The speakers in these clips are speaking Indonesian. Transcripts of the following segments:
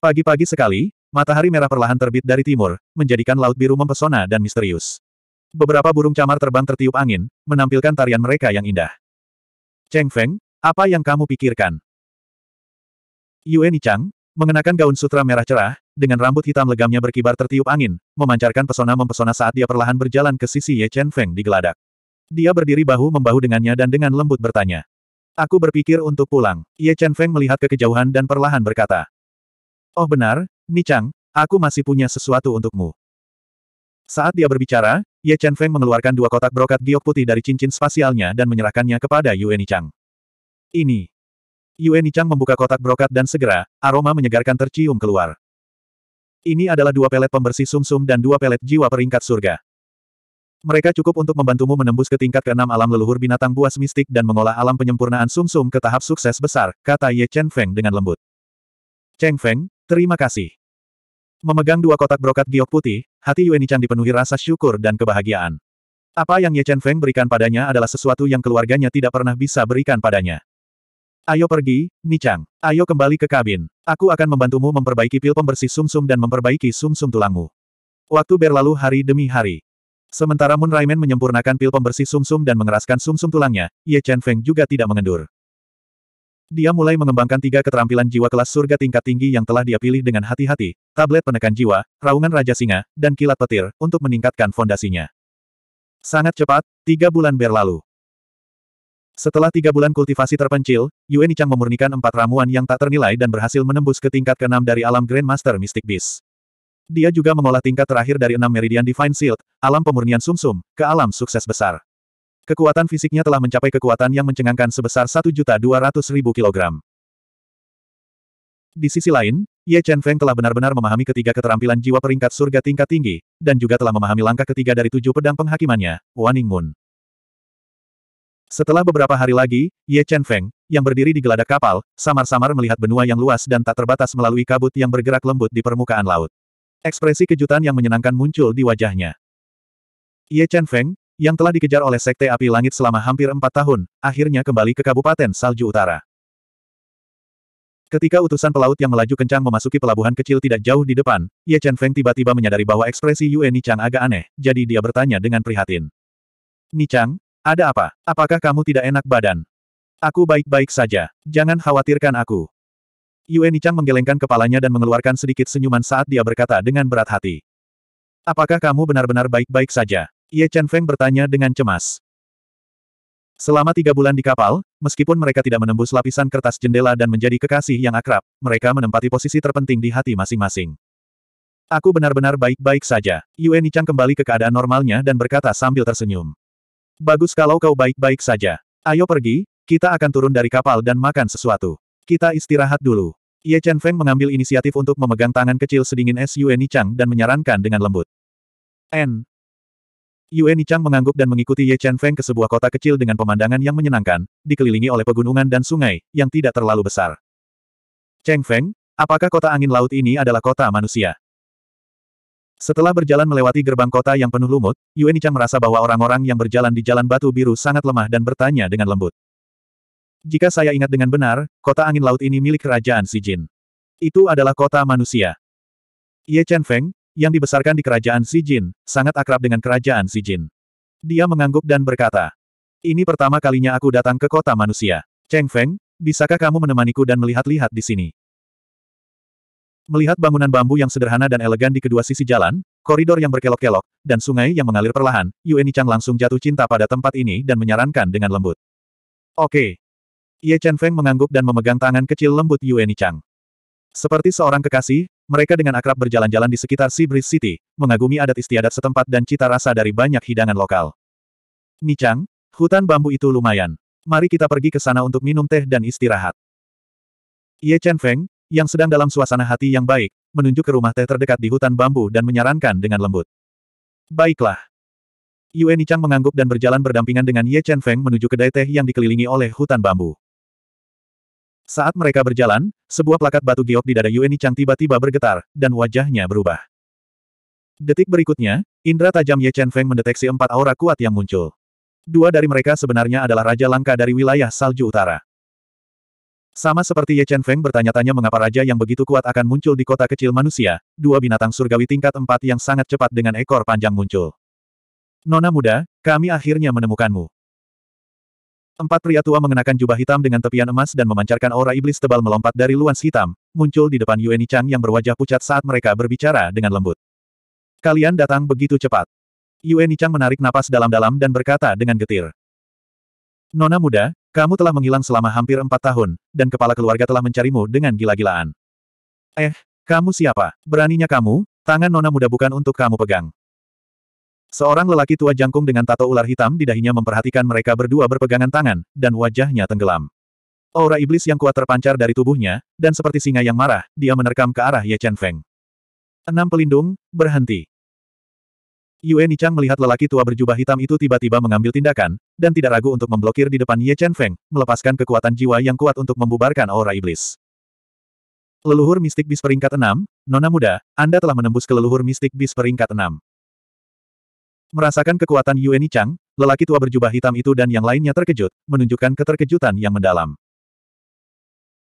Pagi-pagi sekali, matahari merah perlahan terbit dari timur, menjadikan laut biru mempesona dan misterius. Beberapa burung camar terbang tertiup angin, menampilkan tarian mereka yang indah. Cheng Feng, apa yang kamu pikirkan? Yue Nichang, mengenakan gaun sutra merah cerah, dengan rambut hitam legamnya berkibar tertiup angin, memancarkan pesona mempesona saat dia perlahan berjalan ke sisi Ye Chen Feng di geladak. Dia berdiri bahu-membahu dengannya dan dengan lembut bertanya. Aku berpikir untuk pulang. Ye Chen Feng melihat ke kejauhan dan perlahan berkata. Oh benar, Ni Chang, aku masih punya sesuatu untukmu. Saat dia berbicara, Ye Chen Feng mengeluarkan dua kotak brokat giok putih dari cincin spasialnya dan menyerahkannya kepada Yue Chang. Ini. Yue Chang membuka kotak brokat dan segera, aroma menyegarkan tercium keluar. Ini adalah dua pelet pembersih sumsum -sum dan dua pelet jiwa peringkat surga. Mereka cukup untuk membantumu menembus ke tingkat keenam alam leluhur binatang buas mistik dan mengolah alam penyempurnaan sumsum -sum ke tahap sukses besar, kata Ye Chen Feng dengan lembut. Cheng Feng, terima kasih. Memegang dua kotak brokat giok putih, hati Yue Nichang dipenuhi rasa syukur dan kebahagiaan. Apa yang Ye Chen Feng berikan padanya adalah sesuatu yang keluarganya tidak pernah bisa berikan padanya. Ayo pergi, Nichang. Ayo kembali ke kabin. Aku akan membantumu memperbaiki pil pembersih sumsum -sum dan memperbaiki sumsum -sum tulangmu. Waktu berlalu hari demi hari. Sementara Moon Raimen menyempurnakan pil pembersih sumsum dan mengeraskan sumsum tulangnya, Ye Chen Feng juga tidak mengendur. Dia mulai mengembangkan tiga keterampilan jiwa kelas surga tingkat tinggi yang telah dia pilih dengan hati-hati, tablet penekan jiwa, raungan Raja Singa, dan kilat petir, untuk meningkatkan fondasinya. Sangat cepat, tiga bulan berlalu. Setelah tiga bulan kultivasi terpencil, Yue Nichang memurnikan empat ramuan yang tak ternilai dan berhasil menembus ke tingkat keenam dari alam Grandmaster Mystic Beast. Dia juga mengolah tingkat terakhir dari enam meridian Divine Shield, alam pemurnian sumsum, -sum, ke alam sukses besar. Kekuatan fisiknya telah mencapai kekuatan yang mencengangkan sebesar 1.200.000 kg. Di sisi lain, Ye Chen Feng telah benar-benar memahami ketiga keterampilan jiwa peringkat surga tingkat tinggi, dan juga telah memahami langkah ketiga dari tujuh pedang penghakimannya, Waning Moon. Setelah beberapa hari lagi, Ye Chen Feng, yang berdiri di geladak kapal, samar-samar melihat benua yang luas dan tak terbatas melalui kabut yang bergerak lembut di permukaan laut. Ekspresi kejutan yang menyenangkan muncul di wajahnya. Ye Chen Feng, yang telah dikejar oleh Sekte Api Langit selama hampir empat tahun, akhirnya kembali ke Kabupaten Salju Utara. Ketika utusan pelaut yang melaju kencang memasuki pelabuhan kecil tidak jauh di depan, Ye Chen Feng tiba-tiba menyadari bahwa ekspresi Yue Nichang agak aneh, jadi dia bertanya dengan prihatin. Nichang, ada apa? Apakah kamu tidak enak badan? Aku baik-baik saja. Jangan khawatirkan aku. Yue Nichang menggelengkan kepalanya dan mengeluarkan sedikit senyuman saat dia berkata dengan berat hati. Apakah kamu benar-benar baik-baik saja? Ye Chen Feng bertanya dengan cemas. Selama tiga bulan di kapal, meskipun mereka tidak menembus lapisan kertas jendela dan menjadi kekasih yang akrab, mereka menempati posisi terpenting di hati masing-masing. Aku benar-benar baik-baik saja. Yue Nichang kembali ke keadaan normalnya dan berkata sambil tersenyum. Bagus kalau kau baik-baik saja. Ayo pergi, kita akan turun dari kapal dan makan sesuatu. Kita istirahat dulu. Ye Chen Feng mengambil inisiatif untuk memegang tangan kecil sedingin es Yue Nichang dan menyarankan dengan lembut. N. Yue Nichang mengangguk dan mengikuti Ye Chen Feng ke sebuah kota kecil dengan pemandangan yang menyenangkan, dikelilingi oleh pegunungan dan sungai, yang tidak terlalu besar. Cheng Feng, apakah kota angin laut ini adalah kota manusia? Setelah berjalan melewati gerbang kota yang penuh lumut, Yue Nichang merasa bahwa orang-orang yang berjalan di jalan batu biru sangat lemah dan bertanya dengan lembut. Jika saya ingat dengan benar, kota angin laut ini milik kerajaan Jin. Itu adalah kota manusia. Ye Chen Feng, yang dibesarkan di kerajaan Jin, sangat akrab dengan kerajaan Jin. Dia mengangguk dan berkata, Ini pertama kalinya aku datang ke kota manusia. Cheng Feng, bisakah kamu menemaniku dan melihat-lihat di sini? Melihat bangunan bambu yang sederhana dan elegan di kedua sisi jalan, koridor yang berkelok-kelok, dan sungai yang mengalir perlahan, Yue Nichang langsung jatuh cinta pada tempat ini dan menyarankan dengan lembut. Oke, Ye Chen Feng mengangguk dan memegang tangan kecil lembut Yue Nichang. Seperti seorang kekasih, mereka dengan akrab berjalan-jalan di sekitar Sea Breeze City, mengagumi adat istiadat setempat dan cita rasa dari banyak hidangan lokal. Nichang, hutan bambu itu lumayan. Mari kita pergi ke sana untuk minum teh dan istirahat. Ye Chen Feng, yang sedang dalam suasana hati yang baik, menunjuk ke rumah teh terdekat di hutan bambu dan menyarankan dengan lembut. Baiklah. Yue Nichang mengangguk dan berjalan berdampingan dengan Ye Chen Feng menuju kedai teh yang dikelilingi oleh hutan bambu. Saat mereka berjalan, sebuah plakat batu giok di dada Yue Nichang tiba-tiba bergetar, dan wajahnya berubah. Detik berikutnya, indera tajam Ye Chen Feng mendeteksi empat aura kuat yang muncul. Dua dari mereka sebenarnya adalah Raja Langka dari wilayah Salju Utara. Sama seperti Ye Chen Feng bertanya-tanya mengapa raja yang begitu kuat akan muncul di kota kecil manusia, dua binatang surgawi tingkat empat yang sangat cepat dengan ekor panjang muncul. Nona muda, kami akhirnya menemukanmu. Empat pria tua mengenakan jubah hitam dengan tepian emas dan memancarkan aura iblis tebal melompat dari luans hitam, muncul di depan Yue Chang yang berwajah pucat saat mereka berbicara dengan lembut. Kalian datang begitu cepat. Yue Chang menarik napas dalam-dalam dan berkata dengan getir. Nona muda, kamu telah menghilang selama hampir empat tahun, dan kepala keluarga telah mencarimu dengan gila-gilaan. Eh, kamu siapa? Beraninya kamu, tangan nona muda bukan untuk kamu pegang. Seorang lelaki tua jangkung dengan tato ular hitam di dahinya memperhatikan mereka berdua berpegangan tangan, dan wajahnya tenggelam. Aura iblis yang kuat terpancar dari tubuhnya, dan seperti singa yang marah, dia menerkam ke arah Ye Chen Feng. Enam pelindung, berhenti. Yue Nichang melihat lelaki tua berjubah hitam itu tiba-tiba mengambil tindakan, dan tidak ragu untuk memblokir di depan Ye Chen Feng, melepaskan kekuatan jiwa yang kuat untuk membubarkan aura iblis. Leluhur mistik bis peringkat 6, Nona muda, Anda telah menembus ke leluhur mistik bis peringkat 6. Merasakan kekuatan Yue Nichang, lelaki tua berjubah hitam itu dan yang lainnya terkejut, menunjukkan keterkejutan yang mendalam.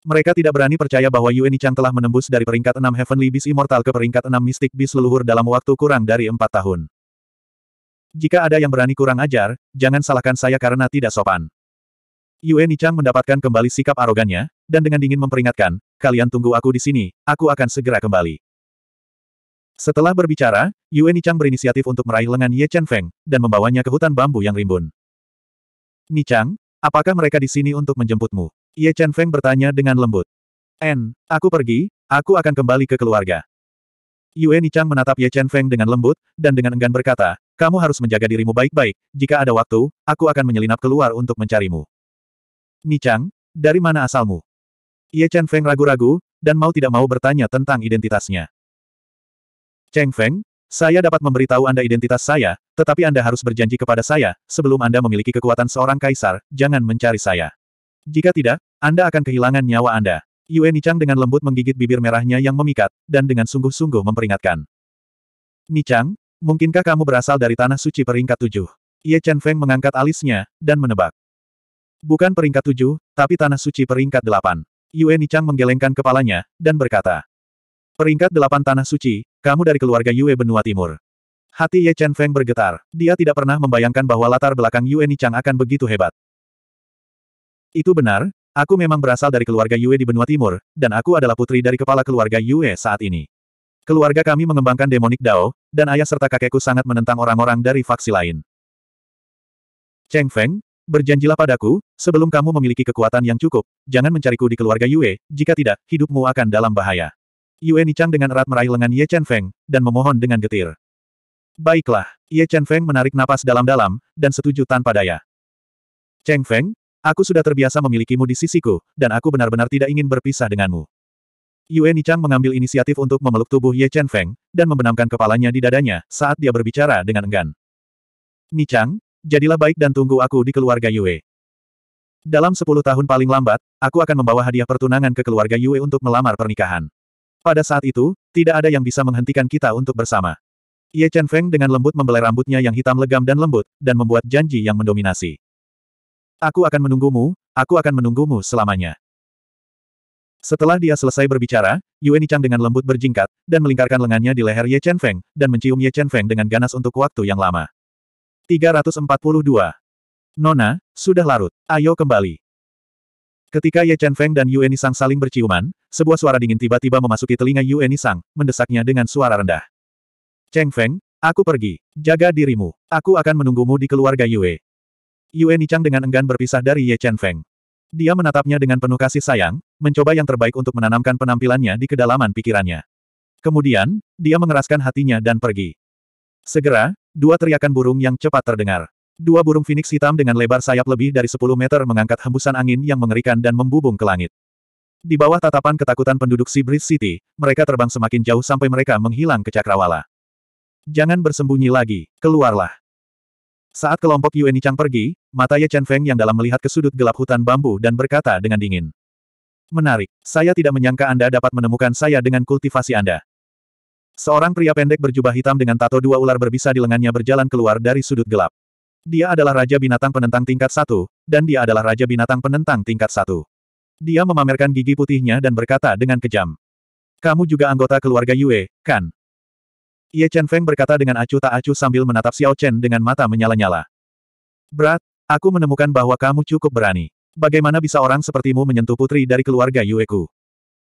Mereka tidak berani percaya bahwa Yue Nichang telah menembus dari peringkat 6 Heavenly Beast Immortal ke peringkat 6 Mystic Beast leluhur dalam waktu kurang dari empat tahun. Jika ada yang berani kurang ajar, jangan salahkan saya karena tidak sopan. Yue Nichang mendapatkan kembali sikap arogannya, dan dengan dingin memperingatkan, kalian tunggu aku di sini, aku akan segera kembali. Setelah berbicara, Yue Nichang berinisiatif untuk meraih lengan Ye Chen Feng, dan membawanya ke hutan bambu yang rimbun. Nichang, apakah mereka di sini untuk menjemputmu? Ye Chen Feng bertanya dengan lembut. En, aku pergi, aku akan kembali ke keluarga. Yue Nichang menatap Ye Chen Feng dengan lembut, dan dengan enggan berkata, kamu harus menjaga dirimu baik-baik, jika ada waktu, aku akan menyelinap keluar untuk mencarimu. Nichang, dari mana asalmu? Ye Chen Feng ragu-ragu, dan mau tidak mau bertanya tentang identitasnya. Cheng Feng, saya dapat memberitahu Anda identitas saya, tetapi Anda harus berjanji kepada saya, sebelum Anda memiliki kekuatan seorang kaisar, jangan mencari saya. Jika tidak, Anda akan kehilangan nyawa Anda. Yue Nichang dengan lembut menggigit bibir merahnya yang memikat, dan dengan sungguh-sungguh memperingatkan. Nichang, Mungkinkah kamu berasal dari tanah suci peringkat tujuh? Ye Chen Feng mengangkat alisnya, dan menebak. Bukan peringkat tujuh, tapi tanah suci peringkat delapan. Yue Nichang menggelengkan kepalanya, dan berkata. Peringkat delapan tanah suci, kamu dari keluarga Yue benua timur. Hati Ye Chen Feng bergetar. Dia tidak pernah membayangkan bahwa latar belakang Yue Nichang akan begitu hebat. Itu benar, aku memang berasal dari keluarga Yue di benua timur, dan aku adalah putri dari kepala keluarga Yue saat ini. Keluarga kami mengembangkan demonik Dao, dan ayah serta kakekku sangat menentang orang-orang dari faksi lain. Cheng Feng, berjanjilah padaku, sebelum kamu memiliki kekuatan yang cukup, jangan mencariku di keluarga Yue, jika tidak, hidupmu akan dalam bahaya. Yue Nichang dengan erat meraih lengan Ye Chen Feng, dan memohon dengan getir. Baiklah, Ye Chen Feng menarik napas dalam-dalam, dan setuju tanpa daya. Cheng Feng, aku sudah terbiasa memilikimu di sisiku, dan aku benar-benar tidak ingin berpisah denganmu. Yue Nichang mengambil inisiatif untuk memeluk tubuh Ye Chen Feng, dan membenamkan kepalanya di dadanya, saat dia berbicara dengan enggan. Nichang, jadilah baik dan tunggu aku di keluarga Yue. Dalam sepuluh tahun paling lambat, aku akan membawa hadiah pertunangan ke keluarga Yue untuk melamar pernikahan. Pada saat itu, tidak ada yang bisa menghentikan kita untuk bersama. Ye Chen Feng dengan lembut membelai rambutnya yang hitam legam dan lembut, dan membuat janji yang mendominasi. Aku akan menunggumu, aku akan menunggumu selamanya. Setelah dia selesai berbicara, Yue Nichang dengan lembut berjingkat, dan melingkarkan lengannya di leher Ye Chen Feng, dan mencium Ye Chen Feng dengan ganas untuk waktu yang lama. 342. Nona, sudah larut. Ayo kembali. Ketika Ye Chen Feng dan Yue Nisang saling berciuman, sebuah suara dingin tiba-tiba memasuki telinga Yue Nisang, mendesaknya dengan suara rendah. Cheng Feng, aku pergi. Jaga dirimu. Aku akan menunggumu di keluarga Yue. Yue Nichang dengan enggan berpisah dari Ye Chen Feng. Dia menatapnya dengan penuh kasih sayang, mencoba yang terbaik untuk menanamkan penampilannya di kedalaman pikirannya. Kemudian, dia mengeraskan hatinya dan pergi. Segera, dua teriakan burung yang cepat terdengar. Dua burung phoenix hitam dengan lebar sayap lebih dari 10 meter mengangkat hembusan angin yang mengerikan dan membubung ke langit. Di bawah tatapan ketakutan penduduk Seabridge City, mereka terbang semakin jauh sampai mereka menghilang ke cakrawala. Jangan bersembunyi lagi, keluarlah. Saat kelompok Yue Nichang pergi, mata Ye Chen Feng yang dalam melihat ke sudut gelap hutan bambu dan berkata dengan dingin. Menarik, saya tidak menyangka Anda dapat menemukan saya dengan kultivasi Anda. Seorang pria pendek berjubah hitam dengan tato dua ular berbisa di lengannya berjalan keluar dari sudut gelap. Dia adalah Raja Binatang Penentang tingkat satu, dan dia adalah Raja Binatang Penentang tingkat satu. Dia memamerkan gigi putihnya dan berkata dengan kejam. Kamu juga anggota keluarga Yue, kan? Ye Chen Feng berkata dengan acuh tak acuh sambil menatap Xiao Chen dengan mata menyala-nyala. Berat, aku menemukan bahwa kamu cukup berani. Bagaimana bisa orang sepertimu menyentuh putri dari keluarga Yue Ku?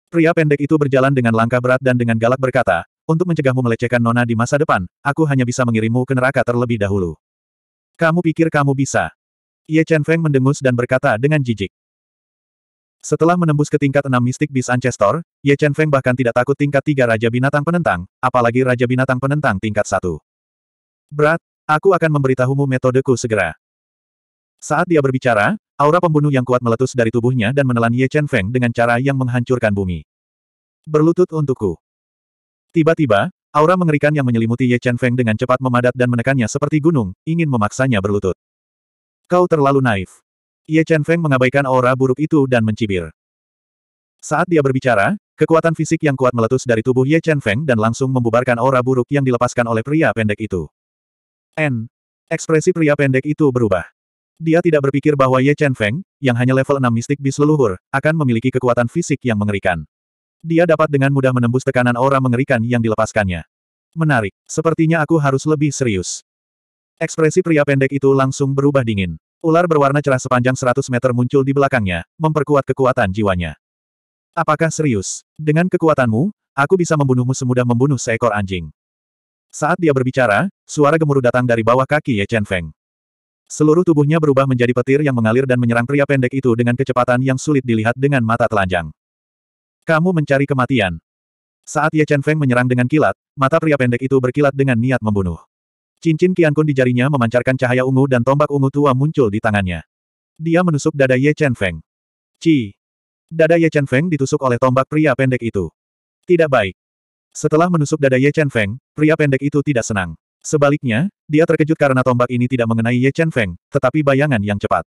Pria pendek itu berjalan dengan langkah berat dan dengan galak berkata, untuk mencegahmu melecehkan Nona di masa depan, aku hanya bisa mengirimmu ke neraka terlebih dahulu. Kamu pikir kamu bisa? Ye Chen Feng mendengus dan berkata dengan jijik. Setelah menembus ke tingkat 6 Mystic Beast Ancestor, Ye Chen Feng bahkan tidak takut tingkat 3 Raja Binatang Penentang, apalagi Raja Binatang Penentang tingkat 1. Berat, aku akan memberitahumu metodeku segera. Saat dia berbicara, aura pembunuh yang kuat meletus dari tubuhnya dan menelan Ye Chen Feng dengan cara yang menghancurkan bumi. Berlutut untukku. Tiba-tiba, aura mengerikan yang menyelimuti Ye Chen Feng dengan cepat memadat dan menekannya seperti gunung, ingin memaksanya berlutut. Kau terlalu naif. Ye Chen Feng mengabaikan aura buruk itu dan mencibir. Saat dia berbicara, kekuatan fisik yang kuat meletus dari tubuh Ye Chen Feng dan langsung membubarkan aura buruk yang dilepaskan oleh pria pendek itu. N. Ekspresi pria pendek itu berubah. Dia tidak berpikir bahwa Ye Chen Feng, yang hanya level 6 mistik bis leluhur, akan memiliki kekuatan fisik yang mengerikan. Dia dapat dengan mudah menembus tekanan aura mengerikan yang dilepaskannya. Menarik, sepertinya aku harus lebih serius. Ekspresi pria pendek itu langsung berubah dingin. Ular berwarna cerah sepanjang 100 meter muncul di belakangnya, memperkuat kekuatan jiwanya. Apakah serius? Dengan kekuatanmu, aku bisa membunuhmu semudah membunuh seekor anjing. Saat dia berbicara, suara gemuruh datang dari bawah kaki Ye Chen Feng. Seluruh tubuhnya berubah menjadi petir yang mengalir dan menyerang pria pendek itu dengan kecepatan yang sulit dilihat dengan mata telanjang. Kamu mencari kematian. Saat Ye Chen Feng menyerang dengan kilat, mata pria pendek itu berkilat dengan niat membunuh. Cincin Qiankun di jarinya memancarkan cahaya ungu dan tombak ungu tua muncul di tangannya. Dia menusuk dada Ye Chen Feng. Ci. Dada Ye Chen Feng ditusuk oleh tombak pria pendek itu. Tidak baik. Setelah menusuk dada Ye Chen Feng, pria pendek itu tidak senang. Sebaliknya, dia terkejut karena tombak ini tidak mengenai Ye Chen Feng, tetapi bayangan yang cepat.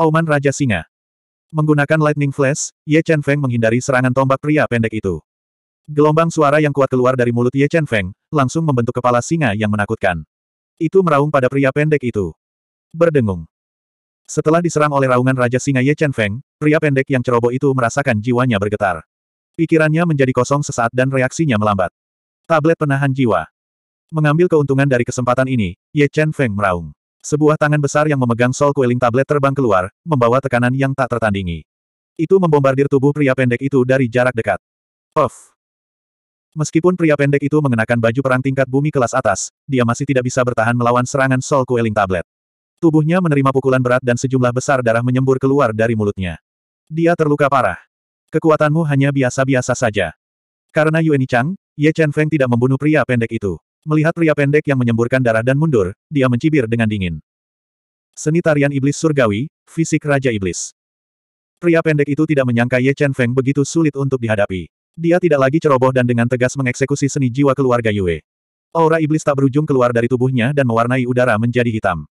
Auman Raja Singa. Menggunakan Lightning Flash, Ye Chen Feng menghindari serangan tombak pria pendek itu. Gelombang suara yang kuat keluar dari mulut Ye Chen Feng, langsung membentuk kepala singa yang menakutkan. Itu meraung pada pria pendek itu. Berdengung. Setelah diserang oleh raungan Raja Singa Ye Chen Feng, pria pendek yang ceroboh itu merasakan jiwanya bergetar. Pikirannya menjadi kosong sesaat dan reaksinya melambat. Tablet penahan jiwa. Mengambil keuntungan dari kesempatan ini, Ye Chen Feng meraung. Sebuah tangan besar yang memegang Soul Quelling tablet terbang keluar, membawa tekanan yang tak tertandingi. Itu membombardir tubuh pria pendek itu dari jarak dekat. Off. Meskipun pria pendek itu mengenakan baju perang tingkat bumi kelas atas, dia masih tidak bisa bertahan melawan serangan Soul Quelling Tablet. Tubuhnya menerima pukulan berat dan sejumlah besar darah menyembur keluar dari mulutnya. Dia terluka parah. Kekuatanmu hanya biasa-biasa saja. Karena Yuan Chang, Ye Chen Feng tidak membunuh pria pendek itu. Melihat pria pendek yang menyemburkan darah dan mundur, dia mencibir dengan dingin. Seni tarian iblis surgawi, fisik Raja Iblis. Pria pendek itu tidak menyangka Ye Chen Feng begitu sulit untuk dihadapi. Dia tidak lagi ceroboh dan dengan tegas mengeksekusi seni jiwa keluarga Yue. Aura iblis tak berujung keluar dari tubuhnya dan mewarnai udara menjadi hitam.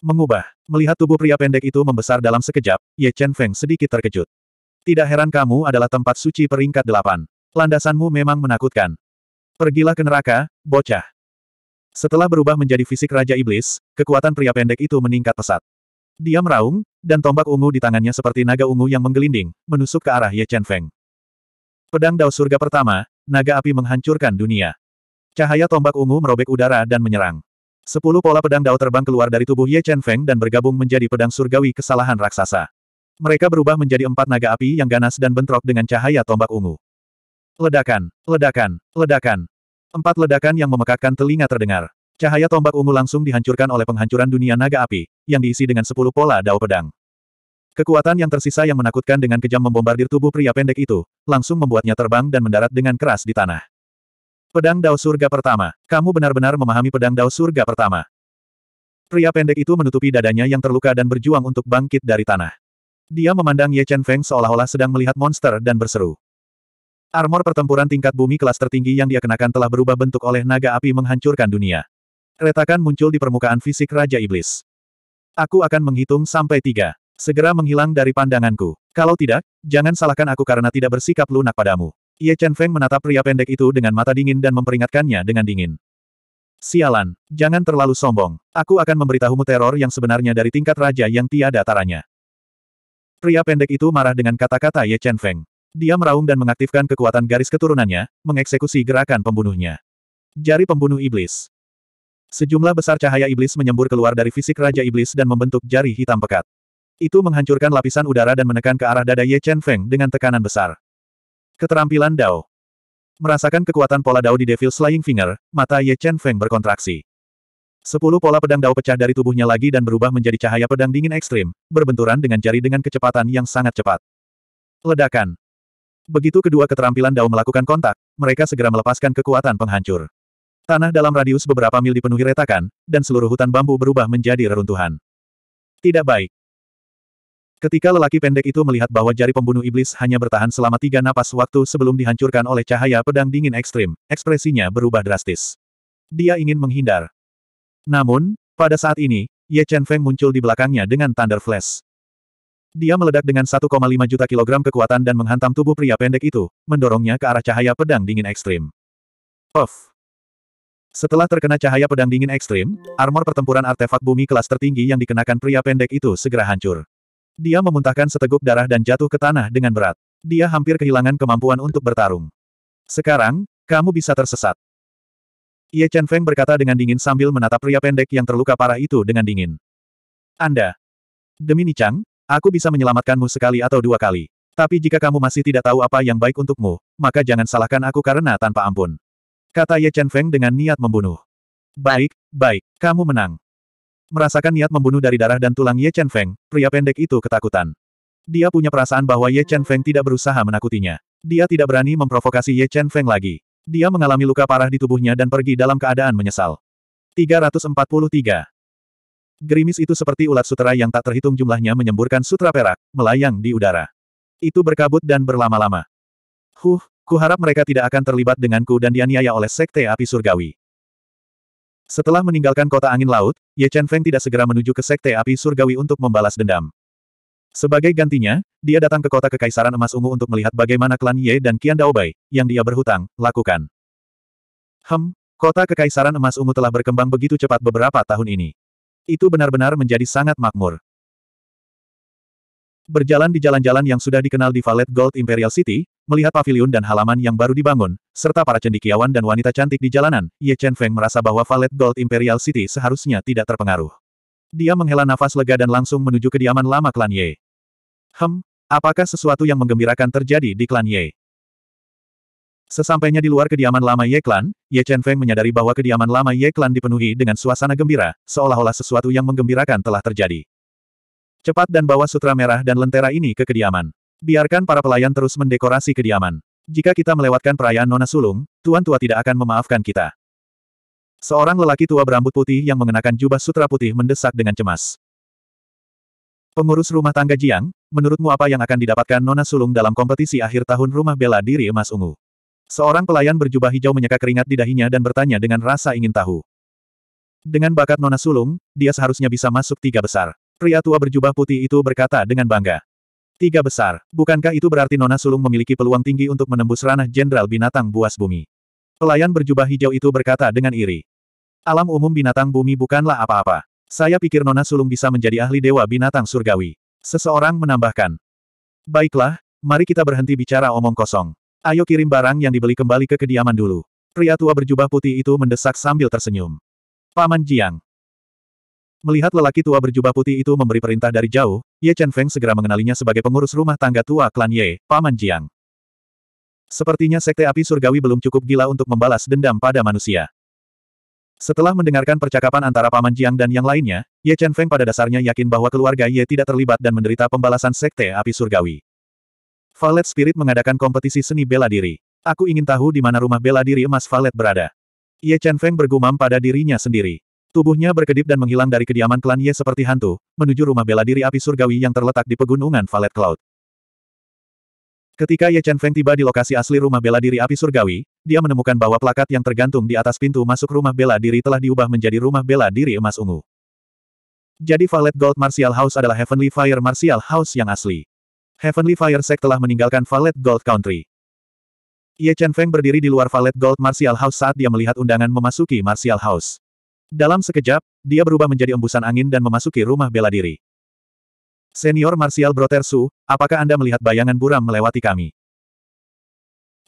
Mengubah. Melihat tubuh pria pendek itu membesar dalam sekejap, Ye Chen Feng sedikit terkejut. Tidak heran kamu adalah tempat suci peringkat delapan. Landasanmu memang menakutkan. Pergilah ke neraka, bocah. Setelah berubah menjadi fisik Raja Iblis, kekuatan pria pendek itu meningkat pesat. Dia meraung, dan tombak ungu di tangannya seperti naga ungu yang menggelinding, menusuk ke arah Ye Chen Feng. Pedang Dao Surga pertama, naga api menghancurkan dunia. Cahaya tombak ungu merobek udara dan menyerang. Sepuluh pola pedang Dao terbang keluar dari tubuh Ye Chen Feng dan bergabung menjadi pedang surgawi kesalahan raksasa. Mereka berubah menjadi empat naga api yang ganas dan bentrok dengan cahaya tombak ungu. Ledakan, ledakan, ledakan. Empat ledakan yang memekakkan telinga terdengar. Cahaya tombak ungu langsung dihancurkan oleh penghancuran dunia naga api, yang diisi dengan sepuluh pola Dao pedang. Kekuatan yang tersisa yang menakutkan dengan kejam membombardir tubuh pria pendek itu, langsung membuatnya terbang dan mendarat dengan keras di tanah. Pedang Dao Surga Pertama. Kamu benar-benar memahami pedang Dao Surga Pertama. Pria pendek itu menutupi dadanya yang terluka dan berjuang untuk bangkit dari tanah. Dia memandang Ye Chen Feng seolah-olah sedang melihat monster dan berseru. Armor pertempuran tingkat bumi kelas tertinggi yang dia kenakan telah berubah bentuk oleh naga api menghancurkan dunia. Retakan muncul di permukaan fisik Raja Iblis. Aku akan menghitung sampai tiga. Segera menghilang dari pandanganku. Kalau tidak, jangan salahkan aku karena tidak bersikap lunak padamu. Ye Chen Feng menatap pria pendek itu dengan mata dingin dan memperingatkannya dengan dingin. Sialan, jangan terlalu sombong. Aku akan memberitahumu teror yang sebenarnya dari tingkat raja yang tiada taranya. Pria pendek itu marah dengan kata-kata Ye Chen Feng. Dia meraung dan mengaktifkan kekuatan garis keturunannya, mengeksekusi gerakan pembunuhnya. Jari pembunuh iblis. Sejumlah besar cahaya iblis menyembur keluar dari fisik Raja Iblis dan membentuk jari hitam pekat. Itu menghancurkan lapisan udara dan menekan ke arah dada Ye Chen Feng dengan tekanan besar. Keterampilan Dao. Merasakan kekuatan pola Dao di Devil Flying Finger, mata Ye Chen Feng berkontraksi. Sepuluh pola pedang Dao pecah dari tubuhnya lagi dan berubah menjadi cahaya pedang dingin ekstrim, berbenturan dengan jari dengan kecepatan yang sangat cepat. Ledakan. Begitu kedua keterampilan Dao melakukan kontak, mereka segera melepaskan kekuatan penghancur. Tanah dalam radius beberapa mil dipenuhi retakan, dan seluruh hutan bambu berubah menjadi reruntuhan. Tidak baik. Ketika lelaki pendek itu melihat bahwa jari pembunuh iblis hanya bertahan selama tiga napas waktu sebelum dihancurkan oleh cahaya pedang dingin ekstrim, ekspresinya berubah drastis. Dia ingin menghindar. Namun, pada saat ini, Ye Chen Feng muncul di belakangnya dengan Thunder Flash. Dia meledak dengan 1,5 juta kilogram kekuatan dan menghantam tubuh pria pendek itu, mendorongnya ke arah cahaya pedang dingin ekstrim. Off. Setelah terkena cahaya pedang dingin ekstrim, armor pertempuran artefak bumi kelas tertinggi yang dikenakan pria pendek itu segera hancur. Dia memuntahkan seteguk darah dan jatuh ke tanah dengan berat. Dia hampir kehilangan kemampuan untuk bertarung. Sekarang, kamu bisa tersesat. Ye Chen Feng berkata dengan dingin sambil menatap pria pendek yang terluka parah itu dengan dingin. Anda. Demi Nichang, aku bisa menyelamatkanmu sekali atau dua kali. Tapi jika kamu masih tidak tahu apa yang baik untukmu, maka jangan salahkan aku karena tanpa ampun. Kata Ye Chen Feng dengan niat membunuh. Baik, baik, kamu menang. Merasakan niat membunuh dari darah dan tulang Ye Chen Feng, pria pendek itu ketakutan. Dia punya perasaan bahwa Ye Chen Feng tidak berusaha menakutinya. Dia tidak berani memprovokasi Ye Chen Feng lagi. Dia mengalami luka parah di tubuhnya dan pergi dalam keadaan menyesal. 343. Gerimis itu seperti ulat sutra yang tak terhitung jumlahnya menyemburkan sutra perak, melayang di udara. Itu berkabut dan berlama-lama. Huh, kuharap mereka tidak akan terlibat denganku dan dianiaya oleh Sekte Api Surgawi. Setelah meninggalkan kota angin laut, Ye Chen Feng tidak segera menuju ke Sekte Api Surgawi untuk membalas dendam. Sebagai gantinya, dia datang ke kota Kekaisaran Emas Ungu untuk melihat bagaimana klan Ye dan Qian Daobai, yang dia berhutang, lakukan. Hem, kota Kekaisaran Emas Ungu telah berkembang begitu cepat beberapa tahun ini. Itu benar-benar menjadi sangat makmur. Berjalan di jalan-jalan yang sudah dikenal di Valet Gold Imperial City, melihat pavilion dan halaman yang baru dibangun, serta para cendikiawan dan wanita cantik di jalanan, Ye Chen Feng merasa bahwa Valet Gold Imperial City seharusnya tidak terpengaruh. Dia menghela nafas lega dan langsung menuju kediaman lama klan Ye. Hem, apakah sesuatu yang menggembirakan terjadi di klan Ye? Sesampainya di luar kediaman lama Ye Klan, Ye Chen Feng menyadari bahwa kediaman lama Ye Klan dipenuhi dengan suasana gembira, seolah-olah sesuatu yang menggembirakan telah terjadi. Cepat dan bawa sutra merah dan lentera ini ke kediaman. Biarkan para pelayan terus mendekorasi kediaman. Jika kita melewatkan perayaan Nona Sulung, Tuan Tua tidak akan memaafkan kita. Seorang lelaki tua berambut putih yang mengenakan jubah sutra putih mendesak dengan cemas. Pengurus rumah tangga Jiang, menurutmu apa yang akan didapatkan Nona Sulung dalam kompetisi akhir tahun rumah bela diri emas ungu? Seorang pelayan berjubah hijau menyeka keringat di dahinya dan bertanya dengan rasa ingin tahu. Dengan bakat Nona Sulung, dia seharusnya bisa masuk tiga besar. Pria tua berjubah putih itu berkata dengan bangga. Tiga besar, bukankah itu berarti Nona Sulung memiliki peluang tinggi untuk menembus ranah Jenderal Binatang Buas Bumi? Pelayan berjubah hijau itu berkata dengan iri. Alam umum binatang bumi bukanlah apa-apa. Saya pikir Nona Sulung bisa menjadi ahli dewa binatang surgawi. Seseorang menambahkan. Baiklah, mari kita berhenti bicara omong kosong. Ayo kirim barang yang dibeli kembali ke kediaman dulu. Pria tua berjubah putih itu mendesak sambil tersenyum. Paman Jiang, Melihat lelaki tua berjubah putih itu memberi perintah dari jauh, Ye Chen Feng segera mengenalinya sebagai pengurus rumah tangga tua klan Ye, Paman Jiang. Sepertinya Sekte Api Surgawi belum cukup gila untuk membalas dendam pada manusia. Setelah mendengarkan percakapan antara Paman Jiang dan yang lainnya, Ye Chen Feng pada dasarnya yakin bahwa keluarga Ye tidak terlibat dan menderita pembalasan Sekte Api Surgawi. Valet Spirit mengadakan kompetisi seni bela diri. Aku ingin tahu di mana rumah bela diri emas Valet berada. Ye Chen Feng bergumam pada dirinya sendiri. Tubuhnya berkedip dan menghilang dari kediaman klan Ye seperti hantu, menuju rumah bela diri api surgawi yang terletak di pegunungan Valet Cloud. Ketika Ye Chen Feng tiba di lokasi asli rumah bela diri api surgawi, dia menemukan bahwa plakat yang tergantung di atas pintu masuk rumah bela diri telah diubah menjadi rumah bela diri emas ungu. Jadi Valet Gold Martial House adalah Heavenly Fire Martial House yang asli. Heavenly Fire Sect telah meninggalkan Valet Gold Country. Ye Chen Feng berdiri di luar Valet Gold Martial House saat dia melihat undangan memasuki Martial House. Dalam sekejap, dia berubah menjadi embusan angin dan memasuki rumah bela diri. Senior Martial Brother Su, apakah Anda melihat bayangan buram melewati kami?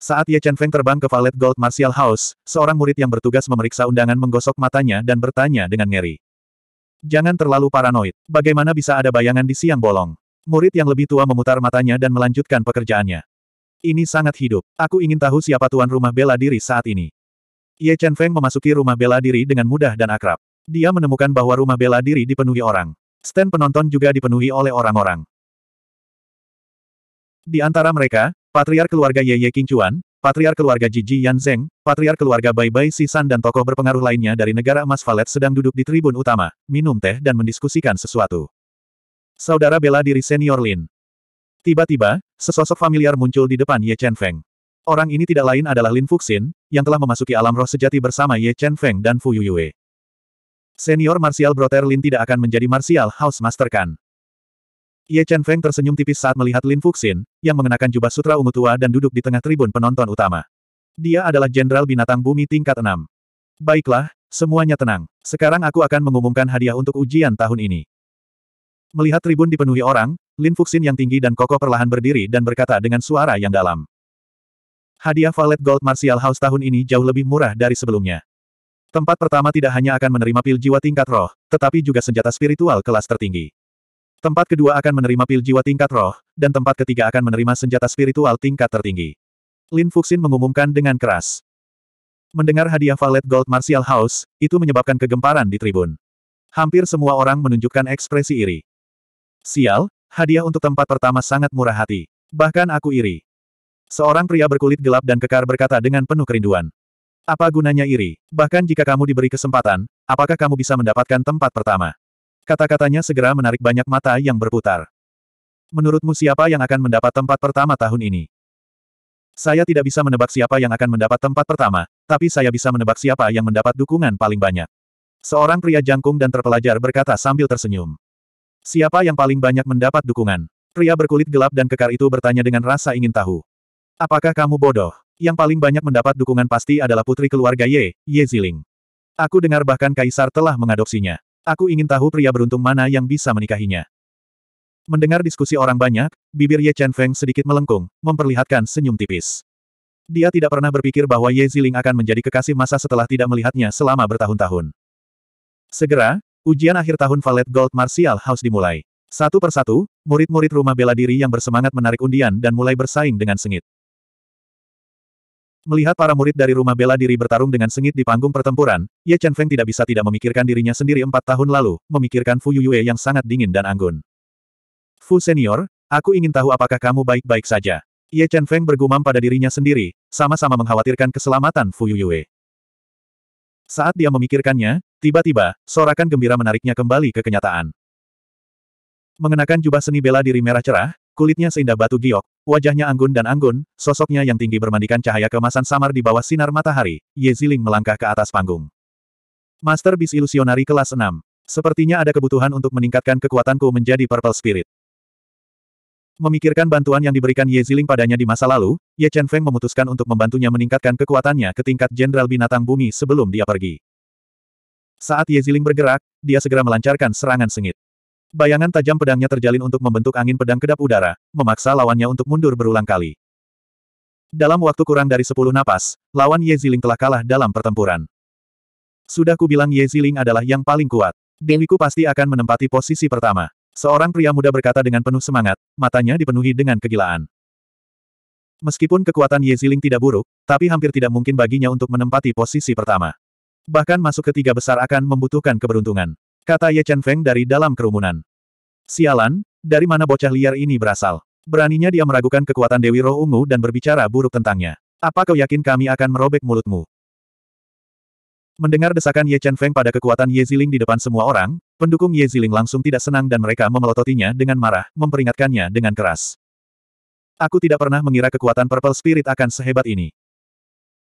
Saat Ye Chen Feng terbang ke Valet Gold Martial House, seorang murid yang bertugas memeriksa undangan menggosok matanya dan bertanya dengan ngeri. Jangan terlalu paranoid. Bagaimana bisa ada bayangan di siang bolong? Murid yang lebih tua memutar matanya dan melanjutkan pekerjaannya. Ini sangat hidup. Aku ingin tahu siapa tuan rumah bela diri saat ini. Ye Chen Feng memasuki rumah bela diri dengan mudah dan akrab. Dia menemukan bahwa rumah bela diri dipenuhi orang. Stand penonton juga dipenuhi oleh orang-orang. Di antara mereka, patriar keluarga Ye Ye Qingchuan, patriar keluarga Ji Yan Zeng, patriar keluarga Bai Bai San dan tokoh berpengaruh lainnya dari negara emas Valet sedang duduk di tribun utama, minum teh dan mendiskusikan sesuatu. Saudara bela diri senior Lin. Tiba-tiba, sesosok familiar muncul di depan Ye Chen Feng. Orang ini tidak lain adalah Lin Fuxin, yang telah memasuki alam roh sejati bersama Ye Chen Feng dan Fu Yuyue. Senior Martial Brother Lin tidak akan menjadi Martial House Master kan? Ye Chen Feng tersenyum tipis saat melihat Lin Fuxin, yang mengenakan jubah sutra ungu tua dan duduk di tengah tribun penonton utama. Dia adalah Jenderal Binatang Bumi tingkat 6. Baiklah, semuanya tenang. Sekarang aku akan mengumumkan hadiah untuk ujian tahun ini. Melihat tribun dipenuhi orang, Lin Fuxin yang tinggi dan kokoh perlahan berdiri dan berkata dengan suara yang dalam. Hadiah Valet Gold Martial House tahun ini jauh lebih murah dari sebelumnya. Tempat pertama tidak hanya akan menerima pil jiwa tingkat roh, tetapi juga senjata spiritual kelas tertinggi. Tempat kedua akan menerima pil jiwa tingkat roh, dan tempat ketiga akan menerima senjata spiritual tingkat tertinggi. Lin Fuxin mengumumkan dengan keras. Mendengar hadiah Valet Gold Martial House, itu menyebabkan kegemparan di tribun. Hampir semua orang menunjukkan ekspresi iri. Sial, hadiah untuk tempat pertama sangat murah hati. Bahkan aku iri. Seorang pria berkulit gelap dan kekar berkata dengan penuh kerinduan. Apa gunanya iri? Bahkan jika kamu diberi kesempatan, apakah kamu bisa mendapatkan tempat pertama? Kata-katanya segera menarik banyak mata yang berputar. Menurutmu siapa yang akan mendapat tempat pertama tahun ini? Saya tidak bisa menebak siapa yang akan mendapat tempat pertama, tapi saya bisa menebak siapa yang mendapat dukungan paling banyak. Seorang pria jangkung dan terpelajar berkata sambil tersenyum. Siapa yang paling banyak mendapat dukungan? Pria berkulit gelap dan kekar itu bertanya dengan rasa ingin tahu. Apakah kamu bodoh? Yang paling banyak mendapat dukungan pasti adalah putri keluarga Ye, Ye Ziling. Aku dengar bahkan kaisar telah mengadopsinya. Aku ingin tahu pria beruntung mana yang bisa menikahinya. Mendengar diskusi orang banyak, bibir Ye Chen Feng sedikit melengkung, memperlihatkan senyum tipis. Dia tidak pernah berpikir bahwa Ye Ziling akan menjadi kekasih masa setelah tidak melihatnya selama bertahun-tahun. Segera, ujian akhir tahun Valet Gold Martial House dimulai. Satu persatu, murid-murid rumah bela diri yang bersemangat menarik undian dan mulai bersaing dengan sengit. Melihat para murid dari rumah bela diri bertarung dengan sengit di panggung pertempuran, Ye Chen Feng tidak bisa tidak memikirkan dirinya sendiri empat tahun lalu, memikirkan Fu Yue yang sangat dingin dan anggun. Fu Senior, aku ingin tahu apakah kamu baik-baik saja. Ye Chen Feng bergumam pada dirinya sendiri, sama-sama mengkhawatirkan keselamatan Fu Yue. Saat dia memikirkannya, tiba-tiba, sorakan gembira menariknya kembali ke kenyataan. Mengenakan jubah seni bela diri merah cerah, kulitnya seindah batu giok, wajahnya anggun dan anggun, sosoknya yang tinggi bermandikan cahaya kemasan samar di bawah sinar matahari, Ye Ziling melangkah ke atas panggung. Master Bis Ilusionari kelas 6. Sepertinya ada kebutuhan untuk meningkatkan kekuatanku menjadi Purple Spirit. Memikirkan bantuan yang diberikan Ye Ziling padanya di masa lalu, Ye Chen Feng memutuskan untuk membantunya meningkatkan kekuatannya ke tingkat Jenderal Binatang Bumi sebelum dia pergi. Saat Ye Ziling bergerak, dia segera melancarkan serangan sengit. Bayangan tajam pedangnya terjalin untuk membentuk angin pedang kedap udara, memaksa lawannya untuk mundur berulang kali. Dalam waktu kurang dari sepuluh napas, lawan Ye Ziling telah kalah dalam pertempuran. Sudah kubilang Ye Ziling adalah yang paling kuat. Dewiku pasti akan menempati posisi pertama. Seorang pria muda berkata dengan penuh semangat, matanya dipenuhi dengan kegilaan. Meskipun kekuatan Ye Ziling tidak buruk, tapi hampir tidak mungkin baginya untuk menempati posisi pertama. Bahkan masuk ke tiga besar akan membutuhkan keberuntungan. Kata Ye Chen Feng dari dalam kerumunan. Sialan, dari mana bocah liar ini berasal? Beraninya dia meragukan kekuatan Dewi Roh Ungu dan berbicara buruk tentangnya. Apa kau yakin kami akan merobek mulutmu? Mendengar desakan Ye Chen Feng pada kekuatan Ye Ziling di depan semua orang, pendukung Ye Ziling langsung tidak senang dan mereka memelototinya dengan marah, memperingatkannya dengan keras. Aku tidak pernah mengira kekuatan Purple Spirit akan sehebat ini.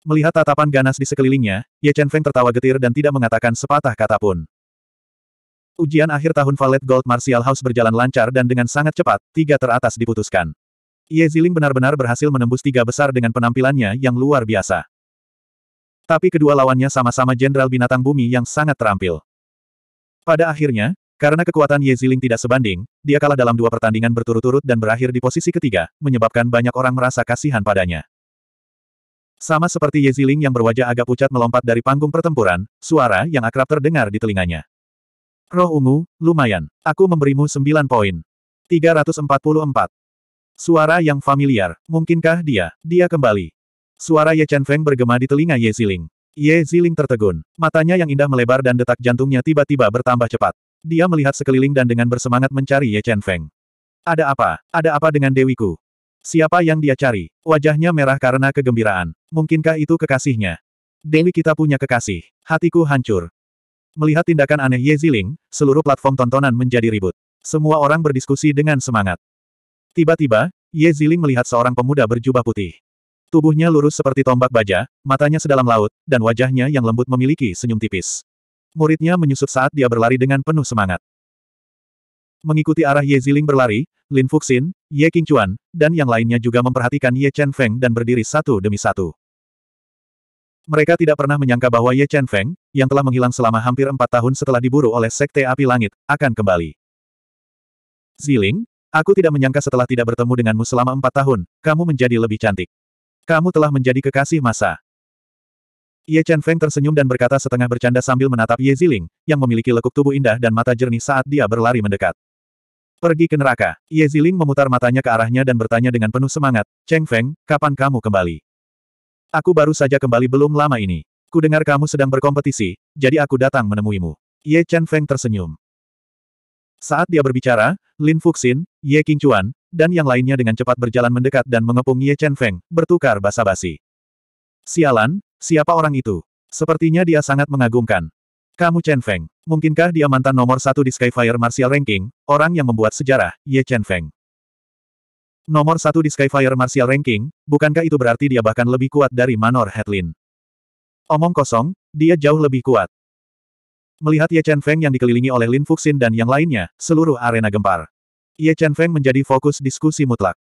Melihat tatapan ganas di sekelilingnya, Ye Chen Feng tertawa getir dan tidak mengatakan sepatah kata pun. Ujian akhir tahun Valet Gold Martial House berjalan lancar dan dengan sangat cepat, tiga teratas diputuskan. Ye Ziling benar-benar berhasil menembus tiga besar dengan penampilannya yang luar biasa. Tapi kedua lawannya sama-sama Jenderal Binatang Bumi yang sangat terampil. Pada akhirnya, Karena kekuatan Ye Ziling tidak sebanding, dia kalah dalam dua pertandingan berturut-turut dan berakhir di posisi ketiga, menyebabkan banyak orang merasa kasihan padanya. Sama seperti Ye Ziling yang berwajah agak pucat melompat dari panggung pertempuran, suara yang akrab terdengar di telinganya. Roh ungu, lumayan. Aku memberimu 9 poin. 344. Suara yang familiar. Mungkinkah dia? Dia kembali. Suara Ye Chen Feng bergema di telinga Ye Ziling. Ye Ziling tertegun. Matanya yang indah melebar dan detak jantungnya tiba-tiba bertambah cepat. Dia melihat sekeliling dan dengan bersemangat mencari Ye Chen Feng. Ada apa? Ada apa dengan Dewiku? Siapa yang dia cari? Wajahnya merah karena kegembiraan. Mungkinkah itu kekasihnya? Dewi kita punya kekasih. Hatiku hancur. Melihat tindakan aneh Ye Ziling, seluruh platform tontonan menjadi ribut. Semua orang berdiskusi dengan semangat. Tiba-tiba, Ye Ziling melihat seorang pemuda berjubah putih. Tubuhnya lurus seperti tombak baja, matanya sedalam laut, dan wajahnya yang lembut memiliki senyum tipis. Muridnya menyusut saat dia berlari dengan penuh semangat. Mengikuti arah Ye Ziling berlari, Lin Fuxin, Ye Qingchuan, dan yang lainnya juga memperhatikan Ye Chen Feng dan berdiri satu demi satu. Mereka tidak pernah menyangka bahwa Ye Chen Feng, yang telah menghilang selama hampir empat tahun setelah diburu oleh Sekte Api Langit, akan kembali. Ziling, aku tidak menyangka setelah tidak bertemu denganmu selama empat tahun, kamu menjadi lebih cantik. Kamu telah menjadi kekasih masa. Ye Chen Feng tersenyum dan berkata setengah bercanda sambil menatap Ye Ziling, yang memiliki lekuk tubuh indah dan mata jernih saat dia berlari mendekat. Pergi ke neraka. Ye Ziling memutar matanya ke arahnya dan bertanya dengan penuh semangat, Cheng Feng, kapan kamu kembali? Aku baru saja kembali belum lama ini. Ku dengar kamu sedang berkompetisi, jadi aku datang menemuimu. Ye Chen Feng tersenyum. Saat dia berbicara, Lin Fuxin, Ye Qingchuan, dan yang lainnya dengan cepat berjalan mendekat dan mengepung Ye Chen Feng, bertukar basa-basi. Sialan, Siapa orang itu? Sepertinya dia sangat mengagumkan. Kamu Chen Feng. Mungkinkah dia mantan nomor satu di Skyfire Martial Ranking, orang yang membuat sejarah, Ye Chen Feng? Nomor satu di Skyfire Martial Ranking, bukankah itu berarti dia bahkan lebih kuat dari Manor Headlin? Omong kosong, dia jauh lebih kuat. Melihat Ye Chen Feng yang dikelilingi oleh Lin Fuxin dan yang lainnya, seluruh arena gempar. Ye Chen Feng menjadi fokus diskusi mutlak.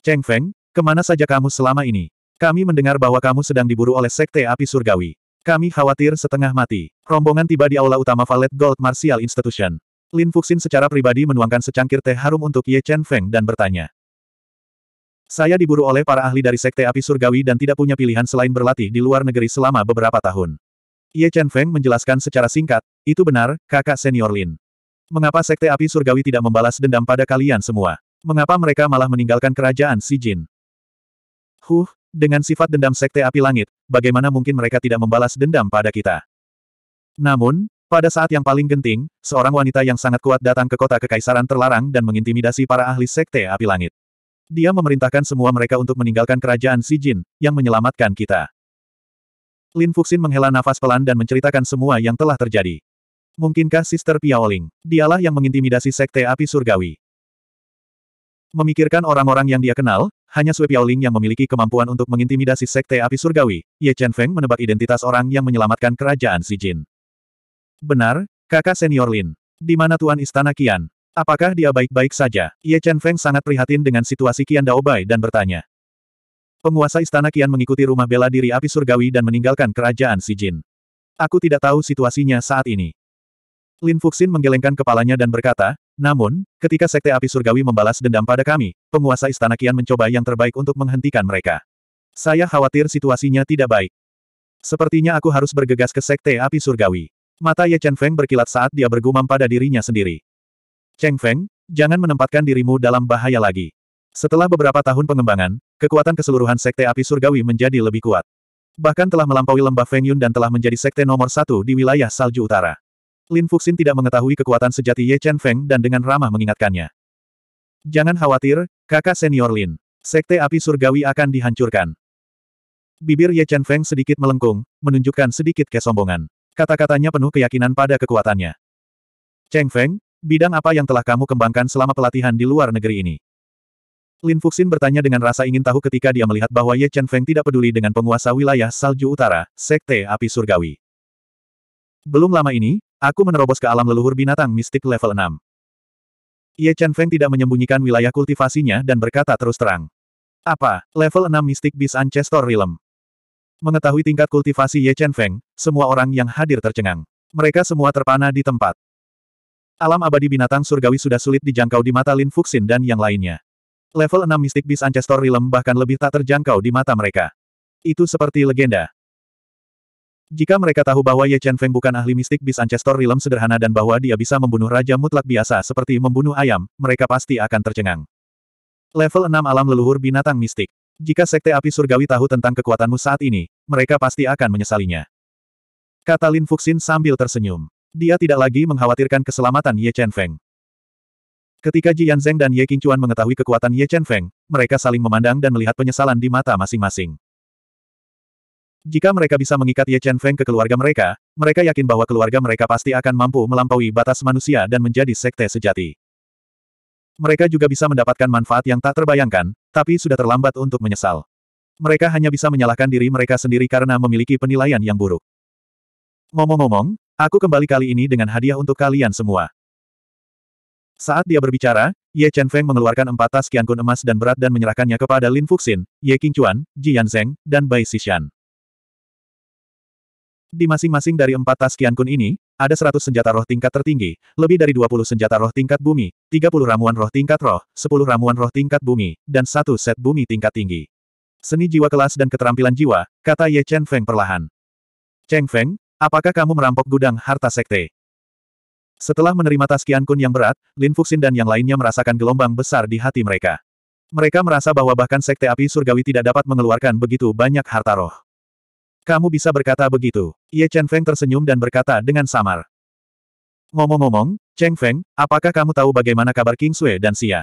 Cheng Feng, ke mana saja kamu selama ini? Kami mendengar bahwa kamu sedang diburu oleh Sekte Api Surgawi. Kami khawatir setengah mati. Rombongan tiba di aula utama Valet Gold Martial Institution. Lin Fuxin secara pribadi menuangkan secangkir teh harum untuk Ye Chen Feng dan bertanya. Saya diburu oleh para ahli dari Sekte Api Surgawi dan tidak punya pilihan selain berlatih di luar negeri selama beberapa tahun. Ye Chen Feng menjelaskan secara singkat, itu benar, kakak senior Lin. Mengapa Sekte Api Surgawi tidak membalas dendam pada kalian semua? Mengapa mereka malah meninggalkan kerajaan Si Jin? Huh, dengan sifat dendam Sekte Api Langit, bagaimana mungkin mereka tidak membalas dendam pada kita? Namun, pada saat yang paling genting, seorang wanita yang sangat kuat datang ke kota kekaisaran terlarang dan mengintimidasi para ahli Sekte Api Langit. Dia memerintahkan semua mereka untuk meninggalkan kerajaan Si Jin, yang menyelamatkan kita. Lin Fuxin menghela nafas pelan dan menceritakan semua yang telah terjadi. Mungkinkah Sister Piaoling? Dialah yang mengintimidasi Sekte Api Surgawi. Memikirkan orang-orang yang dia kenal, hanya Sui Piaoling yang memiliki kemampuan untuk mengintimidasi Sekte Api Surgawi, Ye Chen Feng menebak identitas orang yang menyelamatkan kerajaan Si Jin. Benar, kakak senior Lin. Di mana Tuan Istana Kian? Apakah dia baik-baik saja? Ye Chen Feng sangat prihatin dengan situasi Kian Daobai dan bertanya. Penguasa Istana Kian mengikuti rumah bela diri api surgawi dan meninggalkan kerajaan Si Jin. Aku tidak tahu situasinya saat ini. Lin Fuxin menggelengkan kepalanya dan berkata, namun, ketika Sekte Api Surgawi membalas dendam pada kami, penguasa Istana Kian mencoba yang terbaik untuk menghentikan mereka. Saya khawatir situasinya tidak baik. Sepertinya aku harus bergegas ke Sekte Api Surgawi. Mata Ye Chen Feng berkilat saat dia bergumam pada dirinya sendiri. Cheng Feng, jangan menempatkan dirimu dalam bahaya lagi. Setelah beberapa tahun pengembangan, kekuatan keseluruhan Sekte Api Surgawi menjadi lebih kuat. Bahkan telah melampaui lembah Feng Yun dan telah menjadi sekte nomor satu di wilayah Salju Utara. Lin Fuxin tidak mengetahui kekuatan sejati Ye Chen Feng dan dengan ramah mengingatkannya. Jangan khawatir, kakak senior Lin. Sekte api surgawi akan dihancurkan. Bibir Ye Chen Feng sedikit melengkung, menunjukkan sedikit kesombongan. Kata-katanya penuh keyakinan pada kekuatannya. Cheng Feng, bidang apa yang telah kamu kembangkan selama pelatihan di luar negeri ini? Lin Fuxin bertanya dengan rasa ingin tahu ketika dia melihat bahwa Ye Chen Feng tidak peduli dengan penguasa wilayah Salju Utara, Sekte Api Surgawi. Belum lama ini, Aku menerobos ke alam leluhur binatang mistik level 6. Ye Chen Feng tidak menyembunyikan wilayah kultivasinya dan berkata terus terang. Apa, level 6 mistik bis Ancestor Realm? Mengetahui tingkat kultivasi Ye Chen Feng, semua orang yang hadir tercengang. Mereka semua terpana di tempat. Alam abadi binatang surgawi sudah sulit dijangkau di mata Lin Fuxin dan yang lainnya. Level 6 Mystic Beast Ancestor Realm bahkan lebih tak terjangkau di mata mereka. Itu seperti legenda. Jika mereka tahu bahwa Ye Chen Feng bukan ahli Mystic Beast Ancestor Realm sederhana dan bahwa dia bisa membunuh Raja Mutlak biasa seperti membunuh ayam, mereka pasti akan tercengang. Level 6 Alam Leluhur Binatang Mistik. Jika Sekte Api Surgawi tahu tentang kekuatanmu saat ini, mereka pasti akan menyesalinya. Kata Lin Fuxin sambil tersenyum. Dia tidak lagi mengkhawatirkan keselamatan Ye Chen Feng. Ketika Ji Yanzeng dan Ye Qingchuan mengetahui kekuatan Ye Chen Feng, mereka saling memandang dan melihat penyesalan di mata masing-masing. Jika mereka bisa mengikat Ye Chen Feng ke keluarga mereka, mereka yakin bahwa keluarga mereka pasti akan mampu melampaui batas manusia dan menjadi sekte sejati. Mereka juga bisa mendapatkan manfaat yang tak terbayangkan, tapi sudah terlambat untuk menyesal. Mereka hanya bisa menyalahkan diri mereka sendiri karena memiliki penilaian yang buruk. Ngomong-ngomong, Aku kembali kali ini dengan hadiah untuk kalian semua. Saat dia berbicara, Ye Chen Feng mengeluarkan empat tas kiankun emas dan berat dan menyerahkannya kepada Lin Fuxin, Ye Qingchuan, Ji Yanzeng, dan Bai Xishan. Di masing-masing dari empat tas kiankun ini, ada seratus senjata roh tingkat tertinggi, lebih dari dua puluh senjata roh tingkat bumi, tiga puluh ramuan roh tingkat roh, sepuluh ramuan roh tingkat bumi, dan satu set bumi tingkat tinggi. Seni jiwa kelas dan keterampilan jiwa, kata Ye Chen Feng perlahan. Cheng Feng, Apakah kamu merampok gudang harta sekte? Setelah menerima tas Kian Kun yang berat, Lin Fuxin dan yang lainnya merasakan gelombang besar di hati mereka. Mereka merasa bahwa bahkan sekte api surgawi tidak dapat mengeluarkan begitu banyak harta roh. Kamu bisa berkata begitu. Ye Chen Feng tersenyum dan berkata dengan samar. Ngomong-ngomong, Cheng Feng, apakah kamu tahu bagaimana kabar King Sui dan Xia?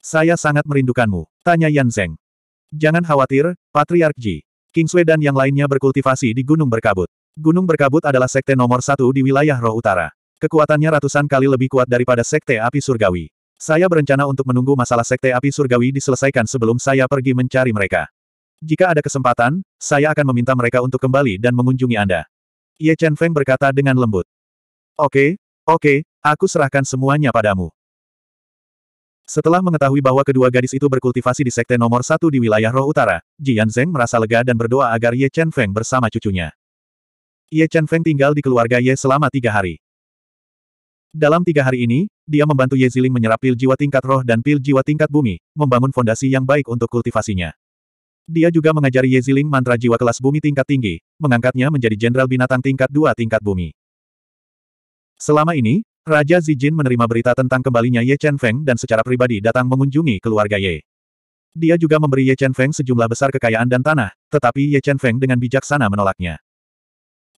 Saya sangat merindukanmu, tanya Yan Zeng. Jangan khawatir, Patriark Ji. King Sui dan yang lainnya berkultivasi di Gunung Berkabut. Gunung Berkabut adalah sekte nomor satu di wilayah Roh Utara. Kekuatannya ratusan kali lebih kuat daripada sekte api surgawi. Saya berencana untuk menunggu masalah sekte api surgawi diselesaikan sebelum saya pergi mencari mereka. Jika ada kesempatan, saya akan meminta mereka untuk kembali dan mengunjungi Anda. Ye Chen Feng berkata dengan lembut. Oke, oke, aku serahkan semuanya padamu. Setelah mengetahui bahwa kedua gadis itu berkultivasi di sekte nomor satu di wilayah Roh Utara, Ji Yanzeng merasa lega dan berdoa agar Ye Chen Feng bersama cucunya. Ye Chen Feng tinggal di keluarga Ye selama tiga hari. Dalam tiga hari ini, dia membantu Ye Ziling menyerap pil jiwa tingkat roh dan pil jiwa tingkat bumi, membangun fondasi yang baik untuk kultivasinya. Dia juga mengajari Ye Ziling mantra jiwa kelas bumi tingkat tinggi, mengangkatnya menjadi jenderal binatang tingkat dua tingkat bumi. Selama ini, Raja Zijin menerima berita tentang kembalinya Ye Chen Feng dan secara pribadi datang mengunjungi keluarga Ye. Dia juga memberi Ye Chen Feng sejumlah besar kekayaan dan tanah, tetapi Ye Chen Feng dengan bijaksana menolaknya.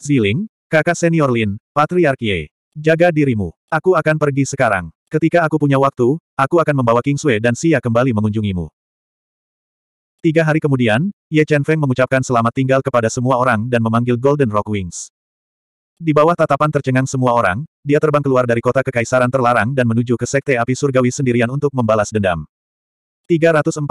Ziling, kakak senior Lin, Patriark Ye. Jaga dirimu. Aku akan pergi sekarang. Ketika aku punya waktu, aku akan membawa King Sui dan Xia kembali mengunjungimu. Tiga hari kemudian, Ye Chen Feng mengucapkan selamat tinggal kepada semua orang dan memanggil Golden Rock Wings. Di bawah tatapan tercengang semua orang, dia terbang keluar dari kota kekaisaran terlarang dan menuju ke Sekte Api Surgawi sendirian untuk membalas dendam. 345.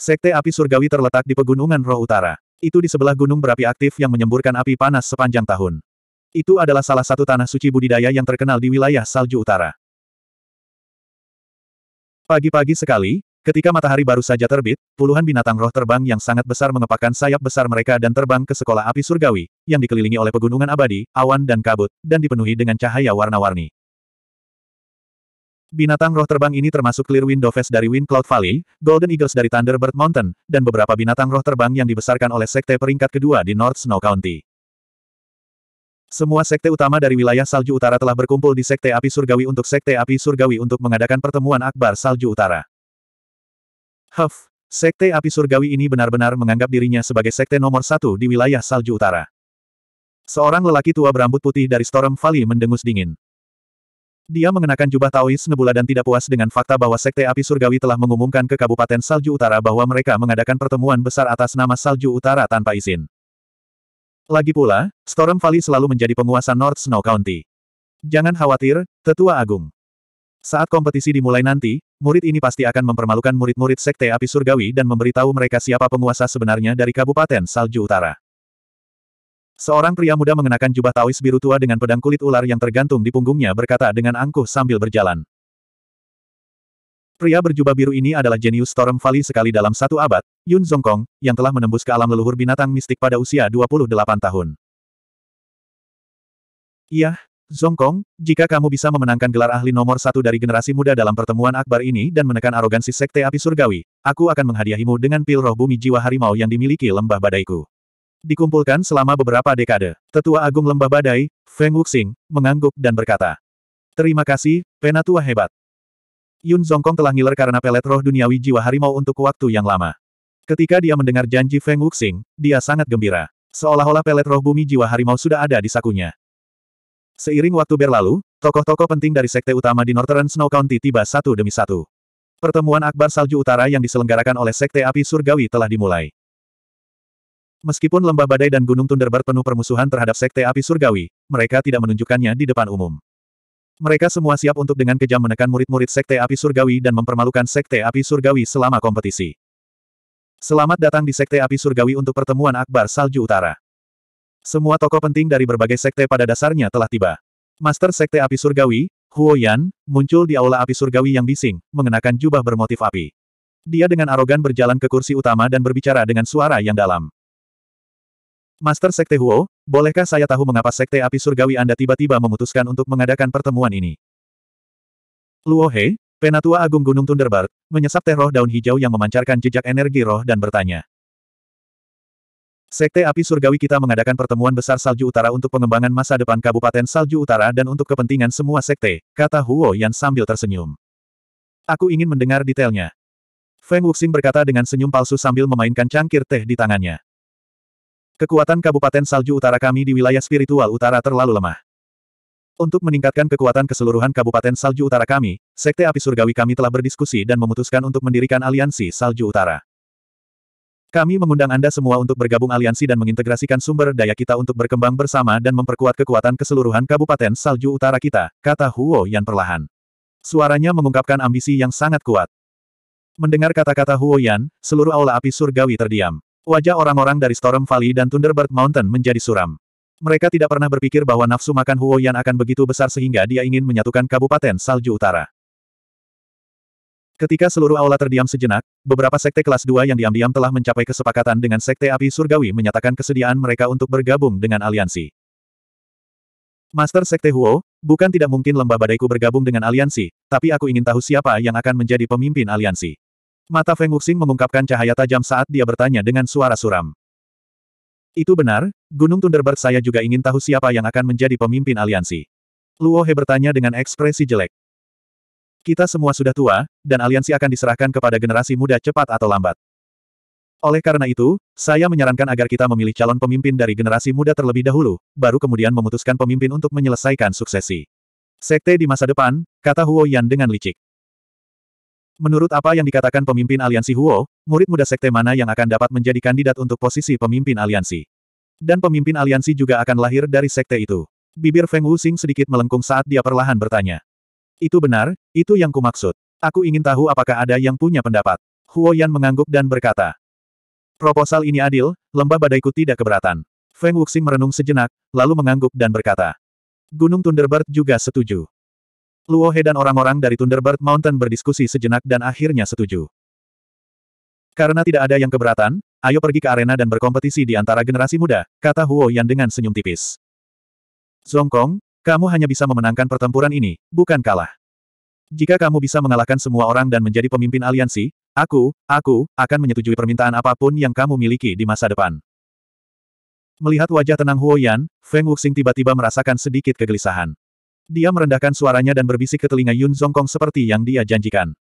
Sekte Api Surgawi terletak di Pegunungan Roh Utara. Itu di sebelah gunung berapi aktif yang menyemburkan api panas sepanjang tahun. Itu adalah salah satu tanah suci budidaya yang terkenal di wilayah salju utara. Pagi-pagi sekali, ketika matahari baru saja terbit, puluhan binatang roh terbang yang sangat besar mengepakkan sayap besar mereka dan terbang ke sekolah api surgawi, yang dikelilingi oleh pegunungan abadi, awan dan kabut, dan dipenuhi dengan cahaya warna-warni. Binatang roh terbang ini termasuk Clear Wind Doves dari Wind Cloud Valley, Golden Eagles dari Thunderbird Mountain, dan beberapa binatang roh terbang yang dibesarkan oleh sekte peringkat kedua di North Snow County. Semua sekte utama dari wilayah Salju Utara telah berkumpul di Sekte Api Surgawi untuk Sekte Api Surgawi untuk mengadakan pertemuan akbar Salju Utara. Huff, Sekte Api Surgawi ini benar-benar menganggap dirinya sebagai sekte nomor satu di wilayah Salju Utara. Seorang lelaki tua berambut putih dari Storm Valley mendengus dingin. Dia mengenakan jubah Taois nebula dan tidak puas dengan fakta bahwa Sekte Api Surgawi telah mengumumkan ke Kabupaten Salju Utara bahwa mereka mengadakan pertemuan besar atas nama Salju Utara tanpa izin. Lagi pula, Storm Valley selalu menjadi penguasa North Snow County. Jangan khawatir, Tetua Agung. Saat kompetisi dimulai nanti, murid ini pasti akan mempermalukan murid-murid Sekte Api Surgawi dan memberitahu mereka siapa penguasa sebenarnya dari Kabupaten Salju Utara. Seorang pria muda mengenakan jubah tawis biru tua dengan pedang kulit ular yang tergantung di punggungnya berkata dengan angkuh sambil berjalan. Pria berjubah biru ini adalah jenius Storm Valley sekali dalam satu abad, Yun Zongkong, yang telah menembus ke alam leluhur binatang mistik pada usia 28 tahun. Iya, Zongkong, jika kamu bisa memenangkan gelar ahli nomor satu dari generasi muda dalam pertemuan akbar ini dan menekan arogansi Sekte Api Surgawi, aku akan menghadiahimu dengan pil roh bumi jiwa harimau yang dimiliki lembah badaiku. Dikumpulkan selama beberapa dekade, Tetua Agung Lembah Badai, Feng Wuxing, mengangguk dan berkata, Terima kasih, penatua hebat. Yun Zongkong telah ngiler karena pelet roh duniawi jiwa harimau untuk waktu yang lama. Ketika dia mendengar janji Feng Wuxing, dia sangat gembira. Seolah-olah pelet roh bumi jiwa harimau sudah ada di sakunya. Seiring waktu berlalu, tokoh-tokoh penting dari sekte utama di Northern Snow County tiba satu demi satu. Pertemuan Akbar Salju Utara yang diselenggarakan oleh Sekte Api Surgawi telah dimulai. Meskipun lembah badai dan gunung Thunderbird penuh permusuhan terhadap Sekte Api Surgawi, mereka tidak menunjukkannya di depan umum. Mereka semua siap untuk dengan kejam menekan murid-murid Sekte Api Surgawi dan mempermalukan Sekte Api Surgawi selama kompetisi. Selamat datang di Sekte Api Surgawi untuk pertemuan Akbar Salju Utara. Semua tokoh penting dari berbagai sekte pada dasarnya telah tiba. Master Sekte Api Surgawi, Huo Yan, muncul di Aula Api Surgawi yang bising, mengenakan jubah bermotif api. Dia dengan arogan berjalan ke kursi utama dan berbicara dengan suara yang dalam. Master Sekte Huo, bolehkah saya tahu mengapa Sekte Api Surgawi Anda tiba-tiba memutuskan untuk mengadakan pertemuan ini? Luo He, Penatua Agung Gunung Thunderbird, menyesap teh roh daun hijau yang memancarkan jejak energi roh dan bertanya. Sekte Api Surgawi kita mengadakan pertemuan besar Salju Utara untuk pengembangan masa depan Kabupaten Salju Utara dan untuk kepentingan semua sekte, kata Huo Yan sambil tersenyum. Aku ingin mendengar detailnya. Feng Wuxing berkata dengan senyum palsu sambil memainkan cangkir teh di tangannya. Kekuatan Kabupaten Salju Utara kami di wilayah spiritual utara terlalu lemah. Untuk meningkatkan kekuatan keseluruhan Kabupaten Salju Utara kami, Sekte Api Surgawi kami telah berdiskusi dan memutuskan untuk mendirikan aliansi Salju Utara. Kami mengundang Anda semua untuk bergabung aliansi dan mengintegrasikan sumber daya kita untuk berkembang bersama dan memperkuat kekuatan keseluruhan Kabupaten Salju Utara kita, kata Huo Yan perlahan. Suaranya mengungkapkan ambisi yang sangat kuat. Mendengar kata-kata Huo Yan, seluruh aula api surgawi terdiam. Wajah orang-orang dari Storm Valley dan Thunderbird Mountain menjadi suram. Mereka tidak pernah berpikir bahwa nafsu makan Huo Yan akan begitu besar sehingga dia ingin menyatukan Kabupaten Salju Utara. Ketika seluruh aula terdiam sejenak, beberapa sekte kelas 2 yang diam-diam telah mencapai kesepakatan dengan Sekte Api Surgawi menyatakan kesediaan mereka untuk bergabung dengan aliansi. Master Sekte Huo, bukan tidak mungkin lembah badaiku bergabung dengan aliansi, tapi aku ingin tahu siapa yang akan menjadi pemimpin aliansi. Mata Feng Wuxing mengungkapkan cahaya tajam saat dia bertanya dengan suara suram. Itu benar, Gunung Thunderbird saya juga ingin tahu siapa yang akan menjadi pemimpin aliansi. Luo He bertanya dengan ekspresi jelek. Kita semua sudah tua, dan aliansi akan diserahkan kepada generasi muda cepat atau lambat. Oleh karena itu, saya menyarankan agar kita memilih calon pemimpin dari generasi muda terlebih dahulu, baru kemudian memutuskan pemimpin untuk menyelesaikan suksesi. Sekte di masa depan, kata Huo Yan dengan licik. Menurut apa yang dikatakan pemimpin aliansi Huo, murid muda sekte mana yang akan dapat menjadi kandidat untuk posisi pemimpin aliansi? Dan pemimpin aliansi juga akan lahir dari sekte itu. Bibir Feng Wuxing sedikit melengkung saat dia perlahan bertanya. Itu benar, itu yang kumaksud. Aku ingin tahu apakah ada yang punya pendapat. Huo Yan mengangguk dan berkata. Proposal ini adil, lembah badaiku tidak keberatan. Feng Wuxing merenung sejenak, lalu mengangguk dan berkata. Gunung Thunderbird juga setuju. Luo He dan orang-orang dari Thunderbird Mountain berdiskusi sejenak dan akhirnya setuju. Karena tidak ada yang keberatan, ayo pergi ke arena dan berkompetisi di antara generasi muda, kata Huo Yan dengan senyum tipis. Zongkong, kamu hanya bisa memenangkan pertempuran ini, bukan kalah. Jika kamu bisa mengalahkan semua orang dan menjadi pemimpin aliansi, aku, aku, akan menyetujui permintaan apa pun yang kamu miliki di masa depan. Melihat wajah tenang Huo Yan, Feng Wuxing tiba-tiba merasakan sedikit kegelisahan. Dia merendahkan suaranya dan berbisik ke telinga Yun Zongkong seperti yang dia janjikan.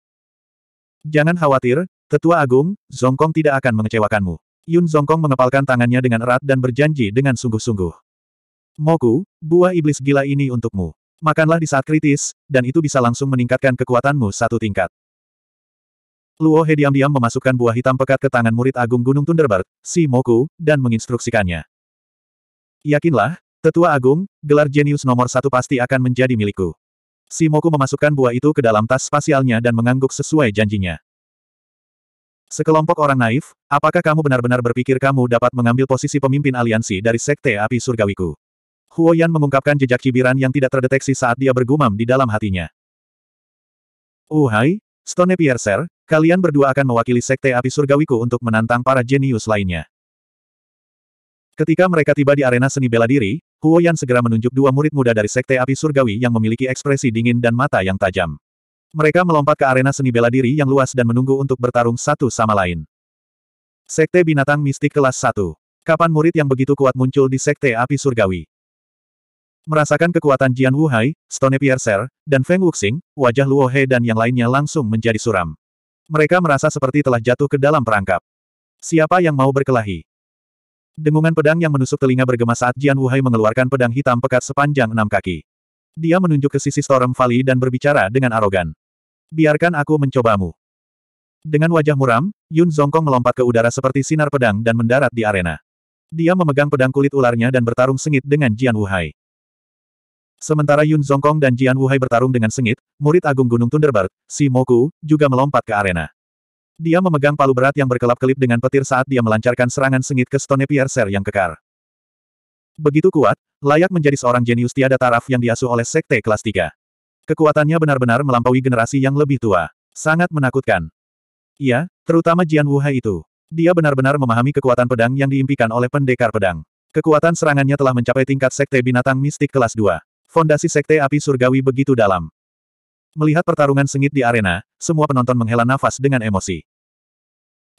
Jangan khawatir, Tetua Agung, Zongkong tidak akan mengecewakanmu. Yun Zongkong mengepalkan tangannya dengan erat dan berjanji dengan sungguh-sungguh. Moku, buah iblis gila ini untukmu. Makanlah di saat kritis, dan itu bisa langsung meningkatkan kekuatanmu satu tingkat. Luo He diam-diam memasukkan buah hitam pekat ke tangan murid agung Gunung Thunderbird, si Moku, dan menginstruksikannya. Yakinlah, Tetua Agung, gelar jenius nomor satu pasti akan menjadi milikku. Si Moku memasukkan buah itu ke dalam tas spasialnya dan mengangguk sesuai janjinya. Sekelompok orang naif, apakah kamu benar-benar berpikir kamu dapat mengambil posisi pemimpin aliansi dari Sekte Api Surgawiku? Huo Yan mengungkapkan jejak cibiran yang tidak terdeteksi saat dia bergumam di dalam hatinya. Uhai, Stone Piercer, kalian berdua akan mewakili Sekte Api Surgawiku untuk menantang para jenius lainnya. Ketika mereka tiba di arena seni bela diri, Huo Yan segera menunjuk dua murid muda dari Sekte Api Surgawi yang memiliki ekspresi dingin dan mata yang tajam. Mereka melompat ke arena seni bela diri yang luas dan menunggu untuk bertarung satu sama lain. Sekte Binatang Mistik Kelas 1. Kapan murid yang begitu kuat muncul di Sekte Api Surgawi? Merasakan kekuatan Jian Wuhai, Stone Piercer, dan Feng Wuxing, wajah Luo He dan yang lainnya langsung menjadi suram. Mereka merasa seperti telah jatuh ke dalam perangkap. Siapa yang mau berkelahi? Dengungan pedang yang menusuk telinga bergema saat Jian Wuhai mengeluarkan pedang hitam pekat sepanjang enam kaki. Dia menunjuk ke sisi Storm Valley dan berbicara dengan arogan. Biarkan aku mencobamu. Dengan wajah muram, Yun Zongkong melompat ke udara seperti sinar pedang dan mendarat di arena. Dia memegang pedang kulit ularnya dan bertarung sengit dengan Jian Wuhai. Sementara Yun Zongkong dan Jian Wuhai bertarung dengan sengit, murid agung Gunung Thunderbird, Si Moku, juga melompat ke arena. Dia memegang palu berat yang berkelap-kelip dengan petir saat dia melancarkan serangan sengit ke Stone Piercer yang kekar. Begitu kuat, layak menjadi seorang jenius tiada taraf yang diasuh oleh Sekte kelas 3. Kekuatannya benar-benar melampaui generasi yang lebih tua. Sangat menakutkan. Iya, terutama Jian Wuhai itu. Dia benar-benar memahami kekuatan pedang yang diimpikan oleh pendekar pedang. Kekuatan serangannya telah mencapai tingkat Sekte Binatang Mistik kelas 2. Fondasi Sekte Api Surgawi begitu dalam. Melihat pertarungan sengit di arena, semua penonton menghela nafas dengan emosi.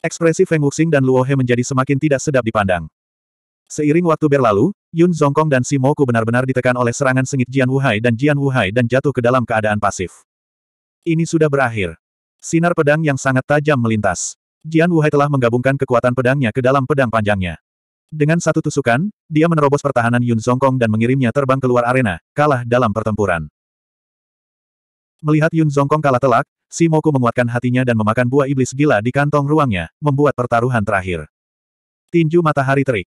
Ekspresi Feng Wuxing dan Luo He menjadi semakin tidak sedap dipandang. Seiring waktu berlalu, Yun Zongkong dan Si Moku benar-benar ditekan oleh serangan sengit Jian Wuhai dan Jian Wuhai dan jatuh ke dalam keadaan pasif. Ini sudah berakhir. Sinar pedang yang sangat tajam melintas. Jian Wuhai telah menggabungkan kekuatan pedangnya ke dalam pedang panjangnya. Dengan satu tusukan, dia menerobos pertahanan Yun Zongkong dan mengirimnya terbang keluar arena, kalah dalam pertempuran. Melihat Yun Zongkong kalah telak, Si Moku menguatkan hatinya dan memakan buah iblis gila di kantong ruangnya, membuat pertaruhan terakhir. Tinju matahari terik.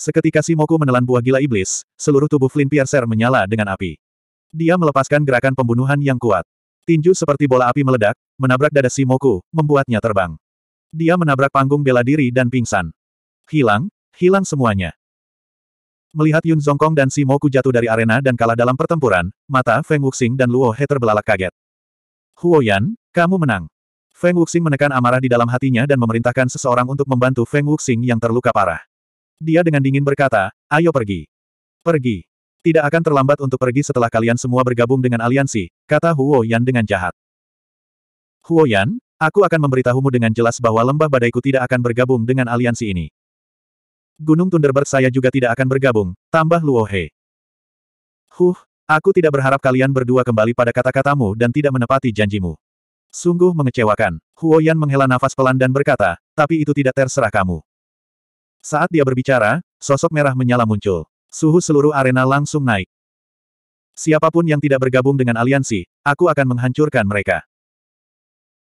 Seketika Si Moku menelan buah gila iblis, seluruh tubuh Flynn Piercer menyala dengan api. Dia melepaskan gerakan pembunuhan yang kuat. Tinju seperti bola api meledak, menabrak dada Si Moku, membuatnya terbang. Dia menabrak panggung bela diri dan pingsan. Hilang, hilang semuanya. Melihat Yun Zongkong dan Si Moku jatuh dari arena dan kalah dalam pertempuran, mata Feng Wuxing dan Luo He terbelalak kaget. Huo Yan, kamu menang. Feng Wuxing menekan amarah di dalam hatinya dan memerintahkan seseorang untuk membantu Feng Wuxing yang terluka parah. Dia dengan dingin berkata, ayo pergi. Pergi. Tidak akan terlambat untuk pergi setelah kalian semua bergabung dengan aliansi, kata Huo Yan dengan jahat. Huo Yan, aku akan memberitahumu dengan jelas bahwa lembah badaiku tidak akan bergabung dengan aliansi ini. Gunung Thunderbird saya juga tidak akan bergabung, tambah Luo He. Huh, Aku tidak berharap kalian berdua kembali pada kata-katamu dan tidak menepati janjimu. Sungguh mengecewakan. Huo Yan menghela nafas pelan dan berkata, tapi itu tidak terserah kamu. Saat dia berbicara, sosok merah menyala muncul. Suhu seluruh arena langsung naik. Siapa pun yang tidak bergabung dengan aliansi, aku akan menghancurkan mereka.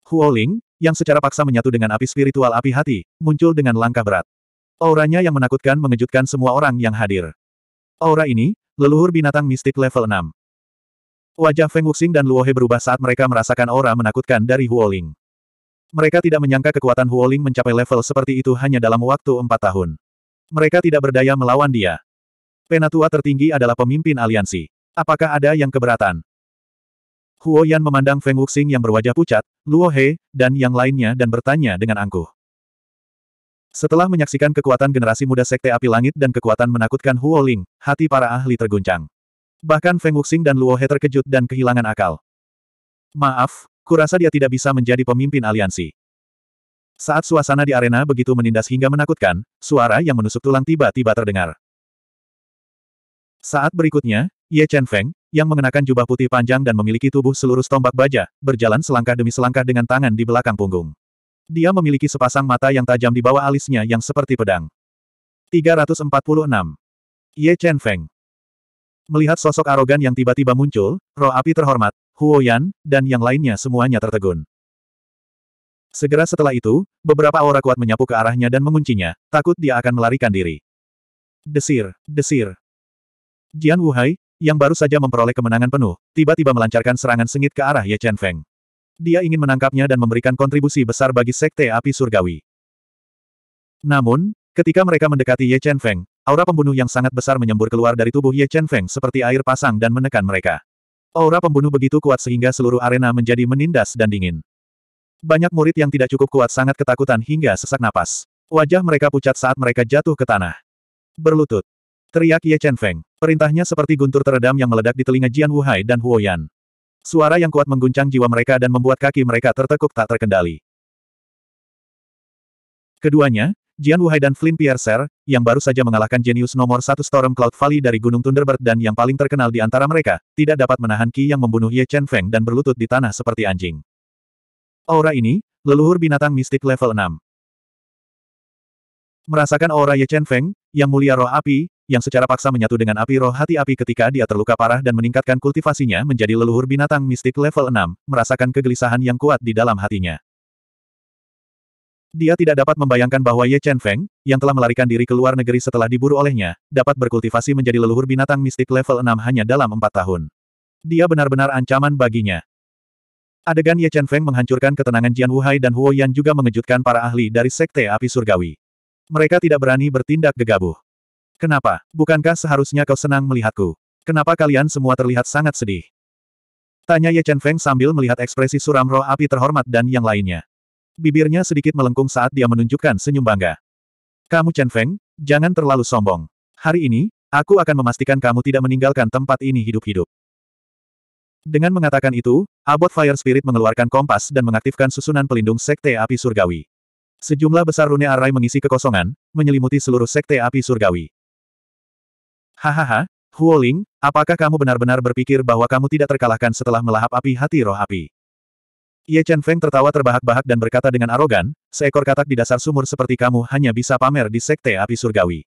Huo Ling, yang secara paksa menyatu dengan api spiritual api hati, muncul dengan langkah berat. Auranya yang menakutkan mengejutkan semua orang yang hadir. Aura ini, Leluhur binatang mistik level 6. Wajah Feng Wuxing dan Luohe berubah saat mereka merasakan aura menakutkan dari Huoling. Mereka tidak menyangka kekuatan Huoling mencapai level seperti itu hanya dalam waktu empat tahun. Mereka tidak berdaya melawan dia. Penatua tertinggi adalah pemimpin aliansi. Apakah ada yang keberatan? Huo Yan memandang Feng Wuxing yang berwajah pucat, Luo He, dan yang lainnya dan bertanya dengan angkuh. Setelah menyaksikan kekuatan generasi muda Sekte Api Langit dan kekuatan menakutkan Huo Ling, hati para ahli terguncang. Bahkan Feng Wuxing dan Luo He terkejut dan kehilangan akal. Maaf, kurasa dia tidak bisa menjadi pemimpin aliansi. Saat suasana di arena begitu menindas hingga menakutkan, suara yang menusuk tulang tiba-tiba terdengar. Saat berikutnya, Ye Chen Feng, yang mengenakan jubah putih panjang dan memiliki tubuh seluruh tombak baja, berjalan selangkah demi selangkah dengan tangan di belakang punggung. Dia memiliki sepasang mata yang tajam di bawah alisnya yang seperti pedang. 346. Ye Chen Feng. Melihat sosok arogan yang tiba-tiba muncul, roh api terhormat, Huo Yan, dan yang lainnya semuanya tertegun. Segera setelah itu, beberapa aura kuat menyapu ke arahnya dan menguncinya, takut dia akan melarikan diri. Desir, desir. Jian Wuhai, yang baru saja memperoleh kemenangan penuh, tiba-tiba melancarkan serangan sengit ke arah Ye Chen Feng. Dia ingin menangkapnya dan memberikan kontribusi besar bagi Sekte Api Surgawi. Namun, ketika mereka mendekati Ye Chen Feng, aura pembunuh yang sangat besar menyembur keluar dari tubuh Ye Chen Feng seperti air pasang dan menekan mereka. Aura pembunuh begitu kuat sehingga seluruh arena menjadi menindas dan dingin. Banyak murid yang tidak cukup kuat sangat ketakutan hingga sesak napas. Wajah mereka pucat saat mereka jatuh ke tanah. Berlutut. Teriak Ye Chen Feng. Perintahnya seperti guntur teredam yang meledak di telinga Jian Wuhai dan Huo Yan. Suara yang kuat mengguncang jiwa mereka dan membuat kaki mereka tertekuk tak terkendali. Keduanya, Jian Wuhai dan Flynn Piercer, yang baru saja mengalahkan jenius nomor satu Storm Cloud Valley dari Gunung Thunderbird dan yang paling terkenal di antara mereka, tidak dapat menahan Qi yang membunuh Ye Chen Feng dan berlutut di tanah seperti anjing. Aura ini, leluhur binatang mistik level 6. Merasakan aura Ye Chen Feng, yang mulia roh api, yang secara paksa menyatu dengan api roh hati api ketika dia terluka parah dan meningkatkan kultivasinya menjadi leluhur binatang mistik level 6, merasakan kegelisahan yang kuat di dalam hatinya. Dia tidak dapat membayangkan bahwa Ye Chen Feng, yang telah melarikan diri ke luar negeri setelah diburu olehnya, dapat berkultivasi menjadi leluhur binatang mistik level 6 hanya dalam empat tahun. Dia benar-benar ancaman baginya. Adegan Ye Chen Feng menghancurkan ketenangan Jian Wuhai dan Huo Yan juga mengejutkan para ahli dari Sekte Api Surgawi. Mereka tidak berani bertindak gegabah. Kenapa? Bukankah seharusnya kau senang melihatku? Kenapa kalian semua terlihat sangat sedih? Tanya Ye Chen Feng sambil melihat ekspresi suram roh api terhormat dan yang lainnya. Bibirnya sedikit melengkung saat dia menunjukkan senyum bangga. Kamu Chen Feng, jangan terlalu sombong. Hari ini, aku akan memastikan kamu tidak meninggalkan tempat ini hidup-hidup. Dengan mengatakan itu, Abot Fire Spirit mengeluarkan kompas dan mengaktifkan susunan pelindung Sekte Api Surgawi. Sejumlah besar rune arai mengisi kekosongan, menyelimuti seluruh Sekte Api Surgawi. Hahaha, Huo Ling, apakah kamu benar-benar berpikir bahwa kamu tidak terkalahkan setelah melahap api hati roh api? Ye Chen Feng tertawa terbahak-bahak dan berkata dengan arogan, seekor katak di dasar sumur seperti kamu hanya bisa pamer di Sekte Api Surgawi.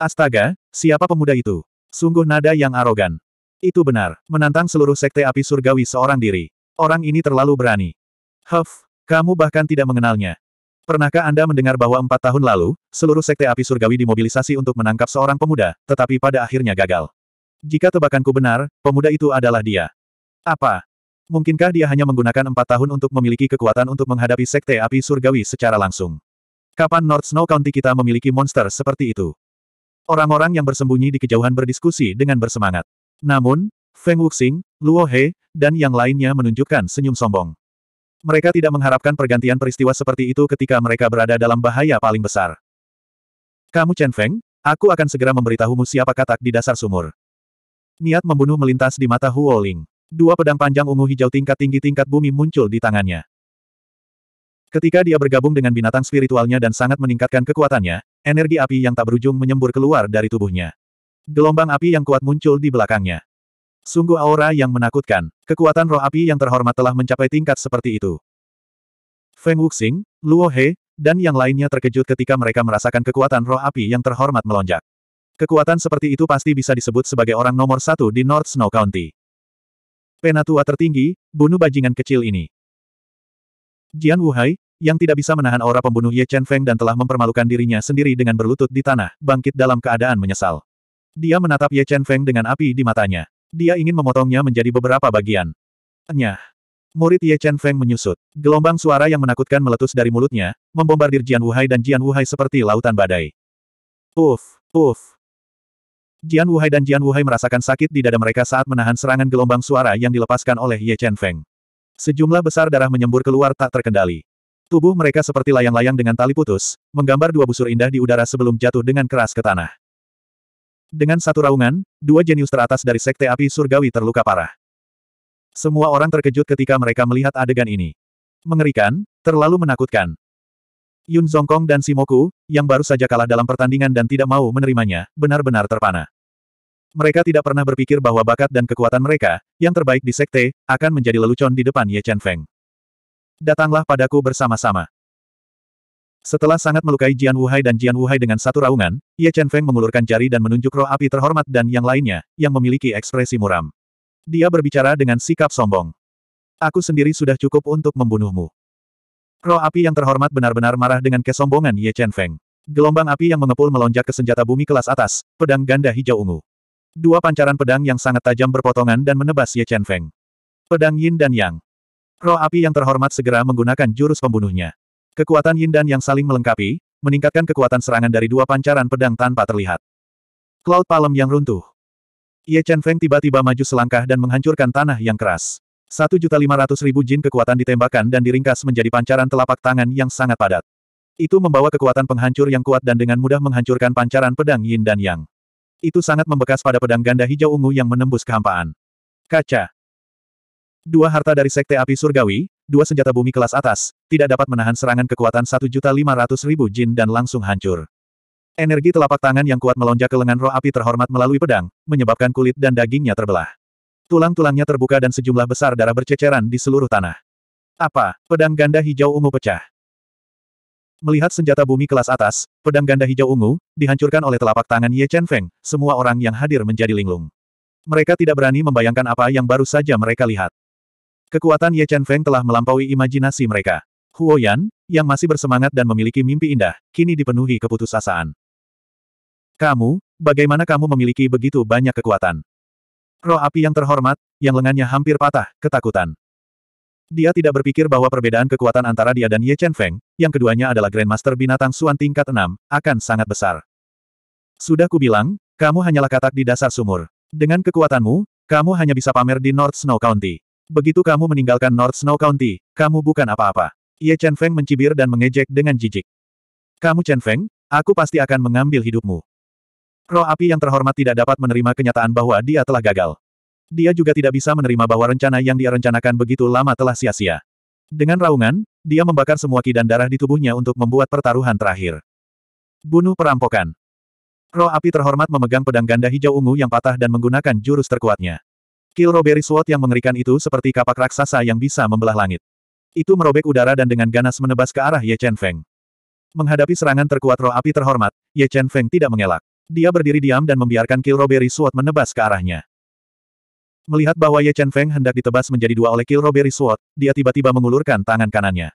Astaga, siapa pemuda itu? Sungguh nada yang arogan. Itu benar, menantang seluruh Sekte Api Surgawi seorang diri. Orang ini terlalu berani. Huff, kamu bahkan tidak mengenalnya. Pernahkah Anda mendengar bahwa empat tahun lalu, seluruh Sekte Api Surgawi dimobilisasi untuk menangkap seorang pemuda, tetapi pada akhirnya gagal? Jika tebakanku benar, pemuda itu adalah dia. Apa? Mungkinkah dia hanya menggunakan empat tahun untuk memiliki kekuatan untuk menghadapi Sekte Api Surgawi secara langsung? Kapan North Snow County kita memiliki monster seperti itu? Orang-orang yang bersembunyi di kejauhan berdiskusi dengan bersemangat. Namun, Feng Wuxing, Luo He, dan yang lainnya menunjukkan senyum sombong. Mereka tidak mengharapkan pergantian peristiwa seperti itu ketika mereka berada dalam bahaya paling besar. Kamu Chen Feng, aku akan segera memberitahumu siapa katak di dasar sumur. Niat membunuh melintas di mata Huo Ling. Dua pedang panjang ungu hijau tingkat tinggi tingkat bumi muncul di tangannya. Ketika dia bergabung dengan binatang spiritualnya dan sangat meningkatkan kekuatannya, energi api yang tak berujung menyembur keluar dari tubuhnya. Gelombang api yang kuat muncul di belakangnya. Sungguh aura yang menakutkan. Kekuatan roh api yang terhormat telah mencapai tingkat seperti itu. Feng Wuxing, Luo He, dan yang lainnya terkejut ketika mereka merasakan kekuatan roh api yang terhormat melonjak. Kekuatan seperti itu pasti bisa disebut sebagai orang nomor satu di North Snow County. Penatua tertinggi, bunuh bajingan kecil ini. Jian Wuhai, yang tidak bisa menahan aura pembunuh Ye Chen Feng dan telah mempermalukan dirinya sendiri dengan berlutut di tanah, bangkit dalam keadaan menyesal. Dia menatap Ye Chen Feng dengan api di matanya. Dia ingin memotongnya menjadi beberapa bagian. Nyah. Murid Ye Chen Feng menyusut. Gelombang suara yang menakutkan meletus dari mulutnya, membombardir Jian Wuhai dan Jian Wuhai seperti lautan badai. Uff, uff. Jian Wuhai dan Jian Wuhai merasakan sakit di dada mereka saat menahan serangan gelombang suara yang dilepaskan oleh Ye Chen Feng. Sejumlah besar darah menyembur keluar tak terkendali. Tubuh mereka seperti layang-layang dengan tali putus, menggambar dua busur indah di udara sebelum jatuh dengan keras ke tanah. Dengan satu raungan, dua jenius teratas dari Sekte Api Surgawi terluka parah. Semua orang terkejut ketika mereka melihat adegan ini. Mengerikan, terlalu menakutkan. Yun Zongkong dan Simoku, yang baru saja kalah dalam pertandingan dan tidak mau menerimanya, benar-benar terpana. Mereka tidak pernah berpikir bahwa bakat dan kekuatan mereka, yang terbaik di sekte, akan menjadi lelucon di depan Ye Chen Feng. Datanglah padaku bersama-sama. Setelah sangat melukai Jian Wuhai dan Jian Wuhai dengan satu raungan, Ye Chen Feng mengulurkan jari dan menunjuk roh api terhormat dan yang lainnya, yang memiliki ekspresi muram. Dia berbicara dengan sikap sombong. Aku sendiri sudah cukup untuk membunuhmu. Roh api yang terhormat benar-benar marah dengan kesombongan Ye Chen Feng. Gelombang api yang mengepul melonjak ke senjata bumi kelas atas, pedang ganda hijau ungu. Dua pancaran pedang yang sangat tajam berpotongan dan menebas Ye Chen Feng. Pedang Yin dan Yang. Roh api yang terhormat segera menggunakan jurus pembunuhnya. Kekuatan Yin dan Yang saling melengkapi, meningkatkan kekuatan serangan dari dua pancaran pedang tanpa terlihat. Cloud Palem yang runtuh. Ye Chen Feng tiba-tiba maju selangkah dan menghancurkan tanah yang keras. Satu juta lima ratus ribu jin kekuatan ditembakkan dan diringkas menjadi pancaran telapak tangan yang sangat padat. Itu membawa kekuatan penghancur yang kuat dan dengan mudah menghancurkan pancaran pedang yin dan yang. Itu sangat membekas pada pedang ganda hijau ungu yang menembus kehampaan. Kaca. Dua harta dari Sekte Api Surgawi, dua senjata bumi kelas atas, tidak dapat menahan serangan kekuatan 1.500.000 jin dan langsung hancur. Energi telapak tangan yang kuat melonjak ke lengan roh api terhormat melalui pedang, menyebabkan kulit dan dagingnya terbelah. Tulang-tulangnya terbuka dan sejumlah besar darah berceceran di seluruh tanah. Apa? Pedang ganda hijau ungu pecah. Melihat senjata bumi kelas atas, pedang ganda hijau ungu, dihancurkan oleh telapak tangan Ye Chen Feng, semua orang yang hadir menjadi linglung. Mereka tidak berani membayangkan apa yang baru saja mereka lihat. Kekuatan Ye Chen Feng telah melampaui imajinasi mereka. Huo Yan, yang masih bersemangat dan memiliki mimpi indah, kini dipenuhi keputusasaan. Kamu, bagaimana kamu memiliki begitu banyak kekuatan? Roh api yang terhormat, yang lengannya hampir patah, ketakutan. Dia tidak berpikir bahwa perbedaan kekuatan antara dia dan Ye Chen Feng, yang keduanya adalah Grandmaster binatang Suan tingkat 6, akan sangat besar. Sudah kubilang, kamu hanyalah katak di dasar sumur. Dengan kekuatanmu, kamu hanya bisa pamer di North Snow County. Begitu kamu meninggalkan North Snow County, kamu bukan apa-apa. Ye Chen Feng mencibir dan mengejek dengan jijik. Kamu Chen Feng, aku pasti akan mengambil hidupmu. Roh api yang terhormat tidak dapat menerima kenyataan bahwa dia telah gagal. Dia juga tidak bisa menerima bahwa rencana yang dia rencanakan begitu lama telah sia-sia. Dengan raungan, dia membakar semua ki dan darah di tubuhnya untuk membuat pertaruhan terakhir. Bunuh perampokan. Roh api terhormat memegang pedang ganda hijau ungu yang patah dan menggunakan jurus terkuatnya. Kill Robbery Sword yang mengerikan itu seperti kapak raksasa yang bisa membelah langit. Itu merobek udara dan dengan ganas menebas ke arah Ye Chen Feng. Menghadapi serangan terkuat roh api terhormat, Ye Chen Feng tidak mengelak. Dia berdiri diam dan membiarkan Kill Robbery Sword menebas ke arahnya. Melihat bahwa Ye Chen Feng hendak ditebas menjadi dua oleh Kill Robbery Sword, dia tiba-tiba mengulurkan tangan kanannya.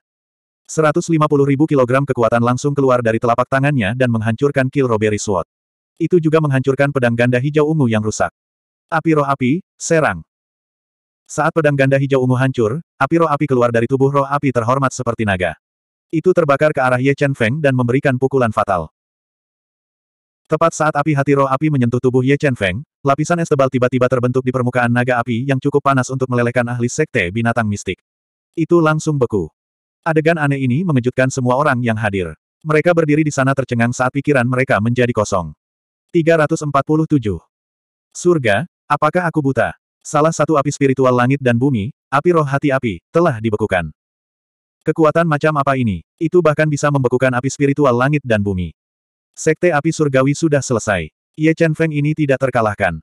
150 ribu kilogram kekuatan langsung keluar dari telapak tangannya dan menghancurkan Kill Robbery Sword. Itu juga menghancurkan pedang ganda hijau ungu yang rusak. Api roh api, serang. Saat pedang ganda hijau ungu hancur, api roh api keluar dari tubuh roh api terhormat seperti naga. Itu terbakar ke arah Ye Chen Feng dan memberikan pukulan fatal. Tepat saat api hati roh api menyentuh tubuh Ye Chen Feng, lapisan es tebal tiba-tiba terbentuk di permukaan naga api yang cukup panas untuk melelehkan ahli sekte binatang mistik. Itu langsung beku. Adegan aneh ini mengejutkan semua orang yang hadir. Mereka berdiri di sana tercengang saat pikiran mereka menjadi kosong. 347. Surga, Apakah aku buta? Salah satu api spiritual langit dan bumi, api roh hati api, telah dibekukan. Kekuatan macam apa ini? Itu bahkan bisa membekukan api spiritual langit dan bumi. Sekte api surgawi sudah selesai. Ye Chen Feng ini tidak terkalahkan.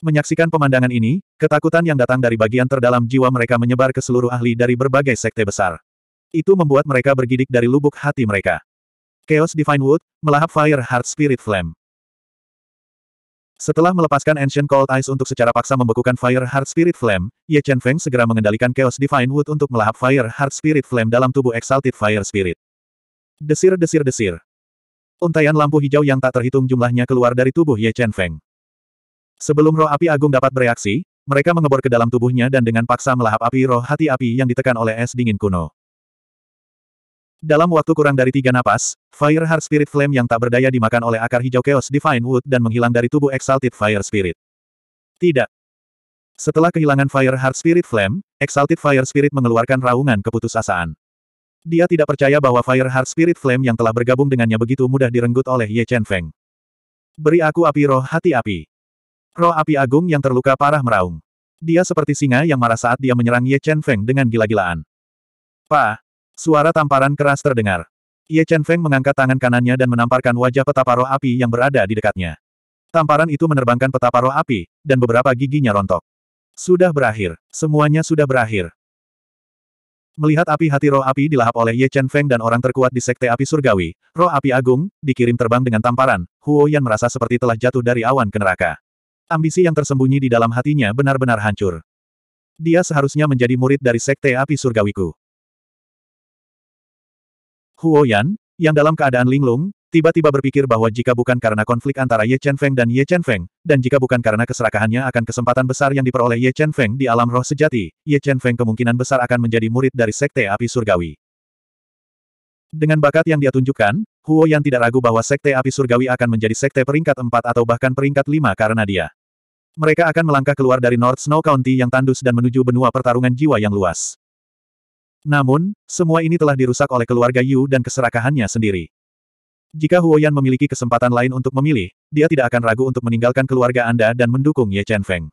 Menyaksikan pemandangan ini, ketakutan yang datang dari bagian terdalam jiwa mereka menyebar ke seluruh ahli dari berbagai sekte besar. Itu membuat mereka bergidik dari lubuk hati mereka. Chaos Divine Wood, melahap Fire Heart Spirit Flame. Setelah melepaskan Ancient Cold Ice untuk secara paksa membekukan Fire Heart Spirit Flame, Ye Chen Feng segera mengendalikan Chaos Divine Wood untuk melahap Fire Heart Spirit Flame dalam tubuh Exalted Fire Spirit. Desir-desir-desir. Untaian lampu hijau yang tak terhitung jumlahnya keluar dari tubuh Ye Chen Feng. Sebelum roh api agung dapat bereaksi, mereka mengebor ke dalam tubuhnya dan dengan paksa melahap api roh hati api yang ditekan oleh es dingin kuno. Dalam waktu kurang dari tiga napas, Fire Heart Spirit Flame yang tak berdaya dimakan oleh akar hijau Chaos Divine Wood dan menghilang dari tubuh Exalted Fire Spirit. Tidak. Setelah kehilangan Fire Heart Spirit Flame, Exalted Fire Spirit mengeluarkan raungan keputusasaan. Dia tidak percaya bahwa Fire Heart Spirit Flame yang telah bergabung dengannya begitu mudah direnggut oleh Ye Chen Feng. Beri aku api roh hati api. Roh api agung yang terluka parah meraung. Dia seperti singa yang marah saat dia menyerang Ye Chen Feng dengan gila-gilaan. Pa, Suara tamparan keras terdengar. Ye Chen Feng mengangkat tangan kanannya dan menamparkan wajah petapa roh api yang berada di dekatnya. Tamparan itu menerbangkan petapa roh api, dan beberapa giginya rontok. Sudah berakhir. Semuanya sudah berakhir. Melihat api hati roh api dilahap oleh Ye Chen Feng dan orang terkuat di Sekte Api Surgawi, roh api agung, dikirim terbang dengan tamparan, Huo Yan merasa seperti telah jatuh dari awan ke neraka. Ambisi yang tersembunyi di dalam hatinya benar-benar hancur. Dia seharusnya menjadi murid dari Sekte Api Surgawiku. Huo Yan, yang dalam keadaan linglung, tiba-tiba berpikir bahwa jika bukan karena konflik antara Ye Chen Feng dan Ye Chen Feng, dan jika bukan karena keserakahannya akan kesempatan besar yang diperoleh Ye Chen Feng di alam roh sejati, Ye Chen Feng kemungkinan besar akan menjadi murid dari Sekte Api Surgawi. Dengan bakat yang dia tunjukkan, Huo Yan tidak ragu bahwa Sekte Api Surgawi akan menjadi Sekte peringkat 4 atau bahkan peringkat 5 karena dia. Mereka akan melangkah keluar dari North Snow County yang tandus dan menuju benua pertarungan jiwa yang luas. Namun, semua ini telah dirusak oleh keluarga Yu dan keserakahannya sendiri. Jika Huoyan memiliki kesempatan lain untuk memilih, dia tidak akan ragu untuk meninggalkan keluarga Anda dan mendukung Ye Chen Feng.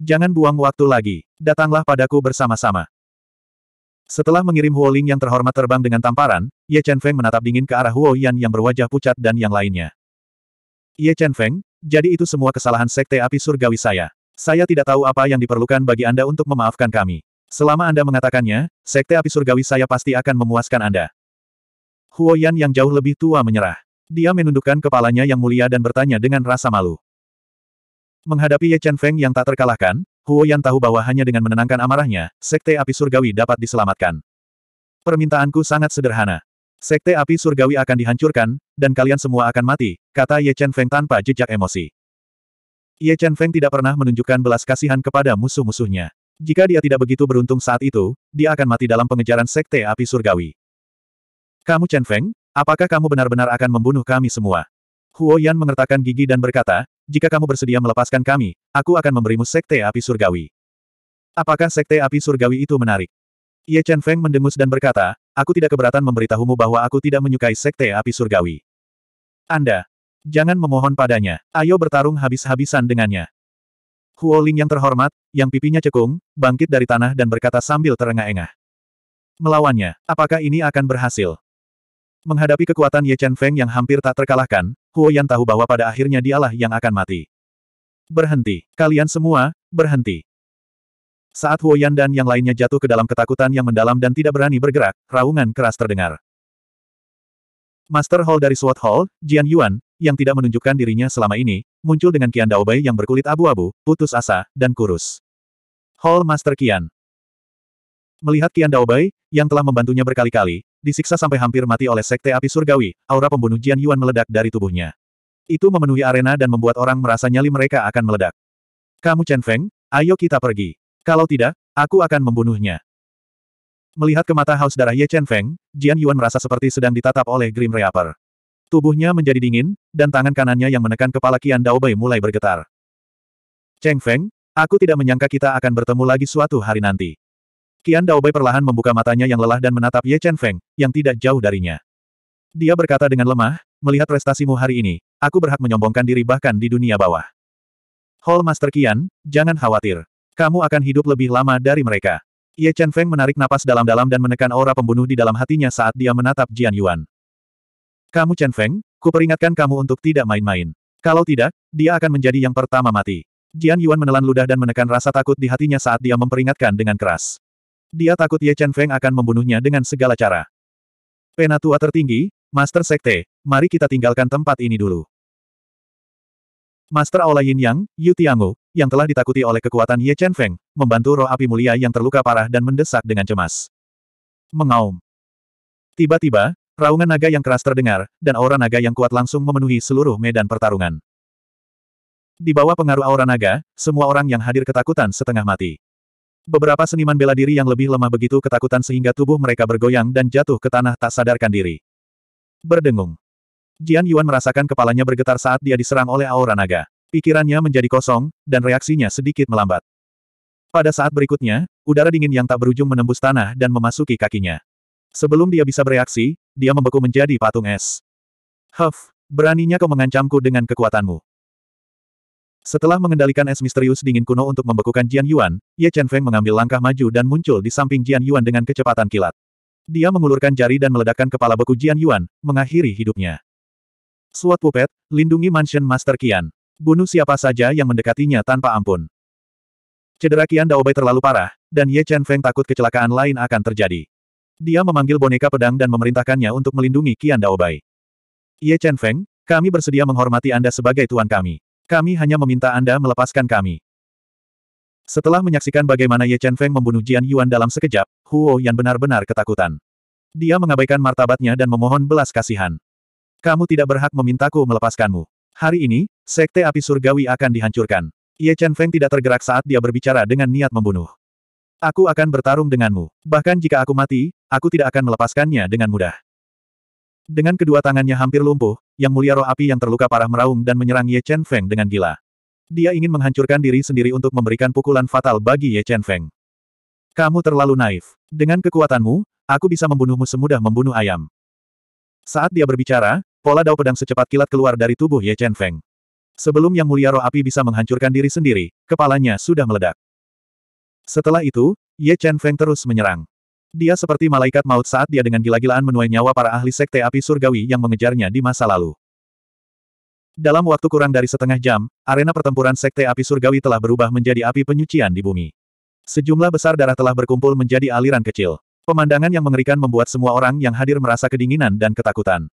Jangan buang waktu lagi. Datanglah padaku bersama-sama. Setelah mengirim Huo Ling yang terhormat terbang dengan tamparan, Ye Chen Feng menatap dingin ke arah Huo Yan yang berwajah pucat dan yang lainnya. Ye Chen Feng, jadi itu semua kesalahan Sekte Api Surgawi saya. Saya tidak tahu apa yang diperlukan bagi Anda untuk memaafkan kami. Selama Anda mengatakannya, Sekte Api Surgawi saya pasti akan memuaskan Anda. Huo Yan yang jauh lebih tua menyerah. Dia menundukkan kepalanya yang mulia dan bertanya dengan rasa malu. Menghadapi Ye Chen Feng yang tak terkalahkan, Huo Yan tahu bahwa hanya dengan menenangkan amarahnya, Sekte Api Surgawi dapat diselamatkan. Permintaanku sangat sederhana. Sekte Api Surgawi akan dihancurkan, dan kalian semua akan mati, kata Ye Chen Feng tanpa jejak emosi. Ye Chen Feng tidak pernah menunjukkan belas kasihan kepada musuh-musuhnya. Jika dia tidak begitu beruntung saat itu, dia akan mati dalam pengejaran Sekte Api Surgawi. Kamu Chen Feng, apakah kamu benar-benar akan membunuh kami semua? Huo Yan mengertakkan gigi dan berkata, jika kamu bersedia melepaskan kami, aku akan memberimu Sekte Api Surgawi. Apakah Sekte Api Surgawi itu menarik? Ye Chen Feng mendengus dan berkata, aku tidak keberatan memberitahumu bahwa aku tidak menyukai Sekte Api Surgawi. Anda, jangan memohon padanya, ayo bertarung habis-habisan dengannya. Huo Ling yang terhormat, yang pipinya cekung, bangkit dari tanah dan berkata sambil terengah-engah. Melawannya, apakah ini akan berhasil? Menghadapi kekuatan Ye Chen Feng yang hampir tak terkalahkan, Huo Yan tahu bahwa pada akhirnya dialah yang akan mati. Berhenti. Kalian semua, berhenti. Saat Huo Yan dan yang lainnya jatuh ke dalam ketakutan yang mendalam dan tidak berani bergerak, raungan keras terdengar. Master Hall dari SWOT Hall, Jian Yuan, yang tidak menunjukkan dirinya selama ini, muncul dengan Qian Daobei yang berkulit abu-abu, putus asa, dan kurus. Hall Master Qian. Melihat Qian Daobei, yang telah membantunya berkali-kali, disiksa sampai hampir mati oleh Sekte Api Surgawi, aura pembunuh Jian Yuan meledak dari tubuhnya. Itu memenuhi arena dan membuat orang merasa nyali mereka akan meledak. Kamu Chen Feng, ayo kita pergi. Kalau tidak, aku akan membunuhnya. Melihat ke mata haus darah Ye Chen Feng, Jian Yuan merasa seperti sedang ditatap oleh Grim Reaper. Tubuhnya menjadi dingin, dan tangan kanannya yang menekan kepala Qian Daobei mulai bergetar. Cheng Feng, aku tidak menyangka kita akan bertemu lagi suatu hari nanti. Qian Daobei perlahan membuka matanya yang lelah dan menatap Ye Chen Feng, yang tidak jauh darinya. Dia berkata dengan lemah, melihat prestasimu hari ini, aku berhak menyombongkan diri bahkan di dunia bawah. Hall Master Qian, jangan khawatir. Kamu akan hidup lebih lama dari mereka. Ye Chen Feng menarik napas dalam-dalam dan menekan aura pembunuh di dalam hatinya saat dia menatap Jian Yuan. Kamu Chen Feng, kuperingatkan kamu untuk tidak main-main. Kalau tidak, dia akan menjadi yang pertama mati. Jian Yuan menelan ludah dan menekan rasa takut di hatinya saat dia memperingatkan dengan keras. Dia takut Ye Chen Feng akan membunuhnya dengan segala cara. Penatua tertinggi, Master Sekte, mari kita tinggalkan tempat ini dulu. Master Aula Yin Yang, Yu Tiangu, yang telah ditakuti oleh kekuatan Ye Chen Feng, membantu roh api mulia yang terluka parah dan mendesak dengan cemas. Mengaum. Tiba-tiba, raungan naga yang keras terdengar, dan aura naga yang kuat langsung memenuhi seluruh medan pertarungan. Di bawah pengaruh aura naga, semua orang yang hadir ketakutan setengah mati. Beberapa seniman bela diri yang lebih lemah begitu ketakutan sehingga tubuh mereka bergoyang dan jatuh ke tanah tak sadarkan diri. Berdengung. Jian Yuan merasakan kepalanya bergetar saat dia diserang oleh aura naga. Pikirannya menjadi kosong, dan reaksinya sedikit melambat. Pada saat berikutnya, udara dingin yang tak berujung menembus tanah dan memasuki kakinya. Sebelum dia bisa bereaksi, dia membeku menjadi patung es. Huff, beraninya kau mengancamku dengan kekuatanmu. Setelah mengendalikan es misterius dingin kuno untuk membekukan Jian Yuan, Ye Chen Feng mengambil langkah maju dan muncul di samping Jian Yuan dengan kecepatan kilat. Dia mengulurkan jari dan meledakkan kepala beku Jian Yuan, mengakhiri hidupnya. Suat Puppet, lindungi Mansion Master Qian. Bunuh siapa saja yang mendekatinya tanpa ampun. Cedera Qian Daobai terlalu parah, dan Ye Chen Feng takut kecelakaan lain akan terjadi. Dia memanggil boneka pedang dan memerintahkannya untuk melindungi Qian Daobai. Ye Chen Feng, kami bersedia menghormati Anda sebagai tuan kami. Kami hanya meminta Anda melepaskan kami. Setelah menyaksikan bagaimana Ye Chen Feng membunuh Jian Yuan dalam sekejap, Huo Yan benar-benar ketakutan. Dia mengabaikan martabatnya dan memohon belas kasihan. Kamu tidak berhak memintaku melepaskanmu. Hari ini, Sekte Api Surgawi akan dihancurkan. Ye Chen Feng tidak tergerak saat dia berbicara dengan niat membunuh. Aku akan bertarung denganmu. Bahkan jika aku mati, aku tidak akan melepaskannya dengan mudah. Dengan kedua tangannya hampir lumpuh, Yang Mulia Roh Api yang terluka parah meraung dan menyerang Ye Chen Feng dengan gila. Dia ingin menghancurkan diri sendiri untuk memberikan pukulan fatal bagi Ye Chen Feng. Kamu terlalu naif. Dengan kekuatanmu, aku bisa membunuhmu semudah membunuh ayam. Saat dia berbicara, pola dao pedang secepat kilat keluar dari tubuh Ye Chen Feng. Sebelum Yang Mulia Roh Api bisa menghancurkan diri sendiri, kepalanya sudah meledak. Setelah itu, Ye Chen Feng terus menyerang. Dia seperti malaikat maut saat dia dengan gila-gilaan menuai nyawa para ahli sekte api surgawi yang mengejarnya di masa lalu. Dalam waktu kurang dari setengah jam, arena pertempuran sekte api surgawi telah berubah menjadi api penyucian di bumi. Sejumlah besar darah telah berkumpul menjadi aliran kecil. Pemandangan yang mengerikan membuat semua orang yang hadir merasa kedinginan dan ketakutan.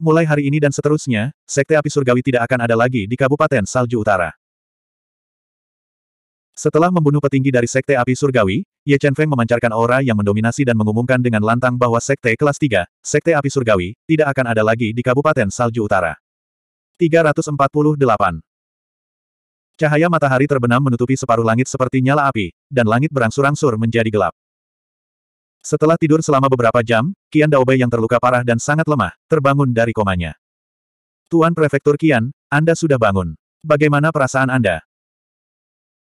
Mulai hari ini dan seterusnya, Sekte Api Surgawi tidak akan ada lagi di Kabupaten Salju Utara. Setelah membunuh petinggi dari Sekte Api Surgawi, Ye Chen Feng memancarkan aura yang mendominasi dan mengumumkan dengan lantang bahwa Sekte kelas 3, Sekte Api Surgawi, tidak akan ada lagi di Kabupaten Salju Utara. 348. Cahaya matahari terbenam menutupi separuh langit seperti nyala api, dan langit berangsur-angsur menjadi gelap. Setelah tidur selama beberapa jam, Kian Daobei yang terluka parah dan sangat lemah, terbangun dari komanya. Tuan Prefektur Kian, Anda sudah bangun. Bagaimana perasaan Anda?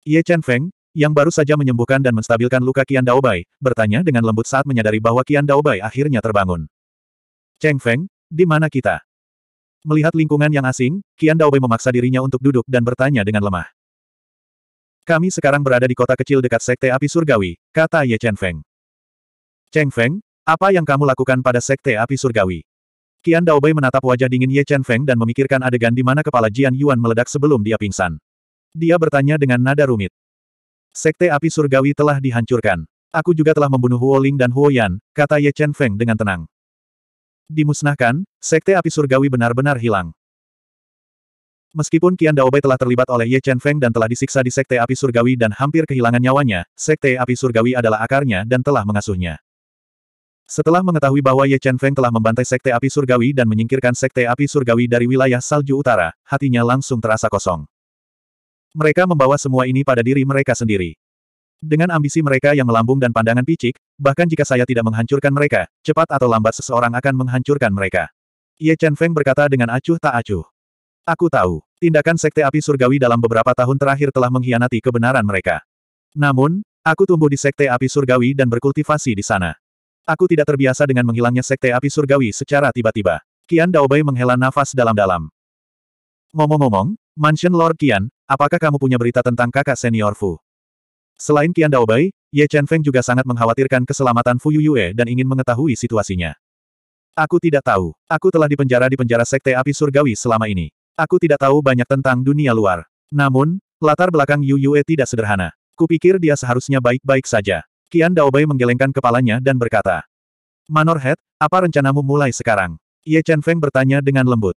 Ye Chen Feng, yang baru saja menyembuhkan dan menstabilkan luka Kian Daobai, bertanya dengan lembut saat menyadari bahwa Kian Daobai akhirnya terbangun. Cheng Feng, di mana kita? Melihat lingkungan yang asing, Kian Daobai memaksa dirinya untuk duduk dan bertanya dengan lemah. Kami sekarang berada di kota kecil dekat Sekte Api Surgawi, kata Ye Chen Feng. Cheng Feng, apa yang kamu lakukan pada Sekte Api Surgawi? Kian Daobai menatap wajah dingin Ye Chen Feng dan memikirkan adegan di mana kepala Jian Yuan meledak sebelum dia pingsan. Dia bertanya dengan nada rumit. Sekte api surgawi telah dihancurkan. Aku juga telah membunuh Huo Ling dan Huo Yan, kata Ye Chen Feng dengan tenang. Dimusnahkan, sekte api surgawi benar-benar hilang. Meskipun Qian Daobai telah terlibat oleh Ye Chen Feng dan telah disiksa di sekte api surgawi dan hampir kehilangan nyawanya, sekte api surgawi adalah akarnya dan telah mengasuhnya. Setelah mengetahui bahwa Ye Chen Feng telah membantai sekte api surgawi dan menyingkirkan sekte api surgawi dari wilayah salju utara, hatinya langsung terasa kosong. Mereka membawa semua ini pada diri mereka sendiri. Dengan ambisi mereka yang melambung dan pandangan picik, bahkan jika saya tidak menghancurkan mereka, cepat atau lambat seseorang akan menghancurkan mereka. Ye Chen Feng berkata dengan acuh tak acuh. Aku tahu, tindakan Sekte Api Surgawi dalam beberapa tahun terakhir telah mengkhianati kebenaran mereka. Namun, aku tumbuh di Sekte Api Surgawi dan berkultivasi di sana. Aku tidak terbiasa dengan menghilangnya Sekte Api Surgawi secara tiba-tiba. Kian Daobai menghela nafas dalam-dalam. Ngomong-ngomong, Mansion Lord Kian, apakah kamu punya berita tentang kakak senior Fu? Selain Kian Daobai, Ye Chen Feng juga sangat mengkhawatirkan keselamatan Fu Yuyue dan ingin mengetahui situasinya. Aku tidak tahu. Aku telah dipenjara di penjara Sekte Api Surgawi selama ini. Aku tidak tahu banyak tentang dunia luar. Namun, latar belakang Yu Yue tidak sederhana. Kupikir dia seharusnya baik-baik saja. Kian Daobai menggelengkan kepalanya dan berkata. Manorhead, apa rencanamu mulai sekarang? Ye Chen Feng bertanya dengan lembut.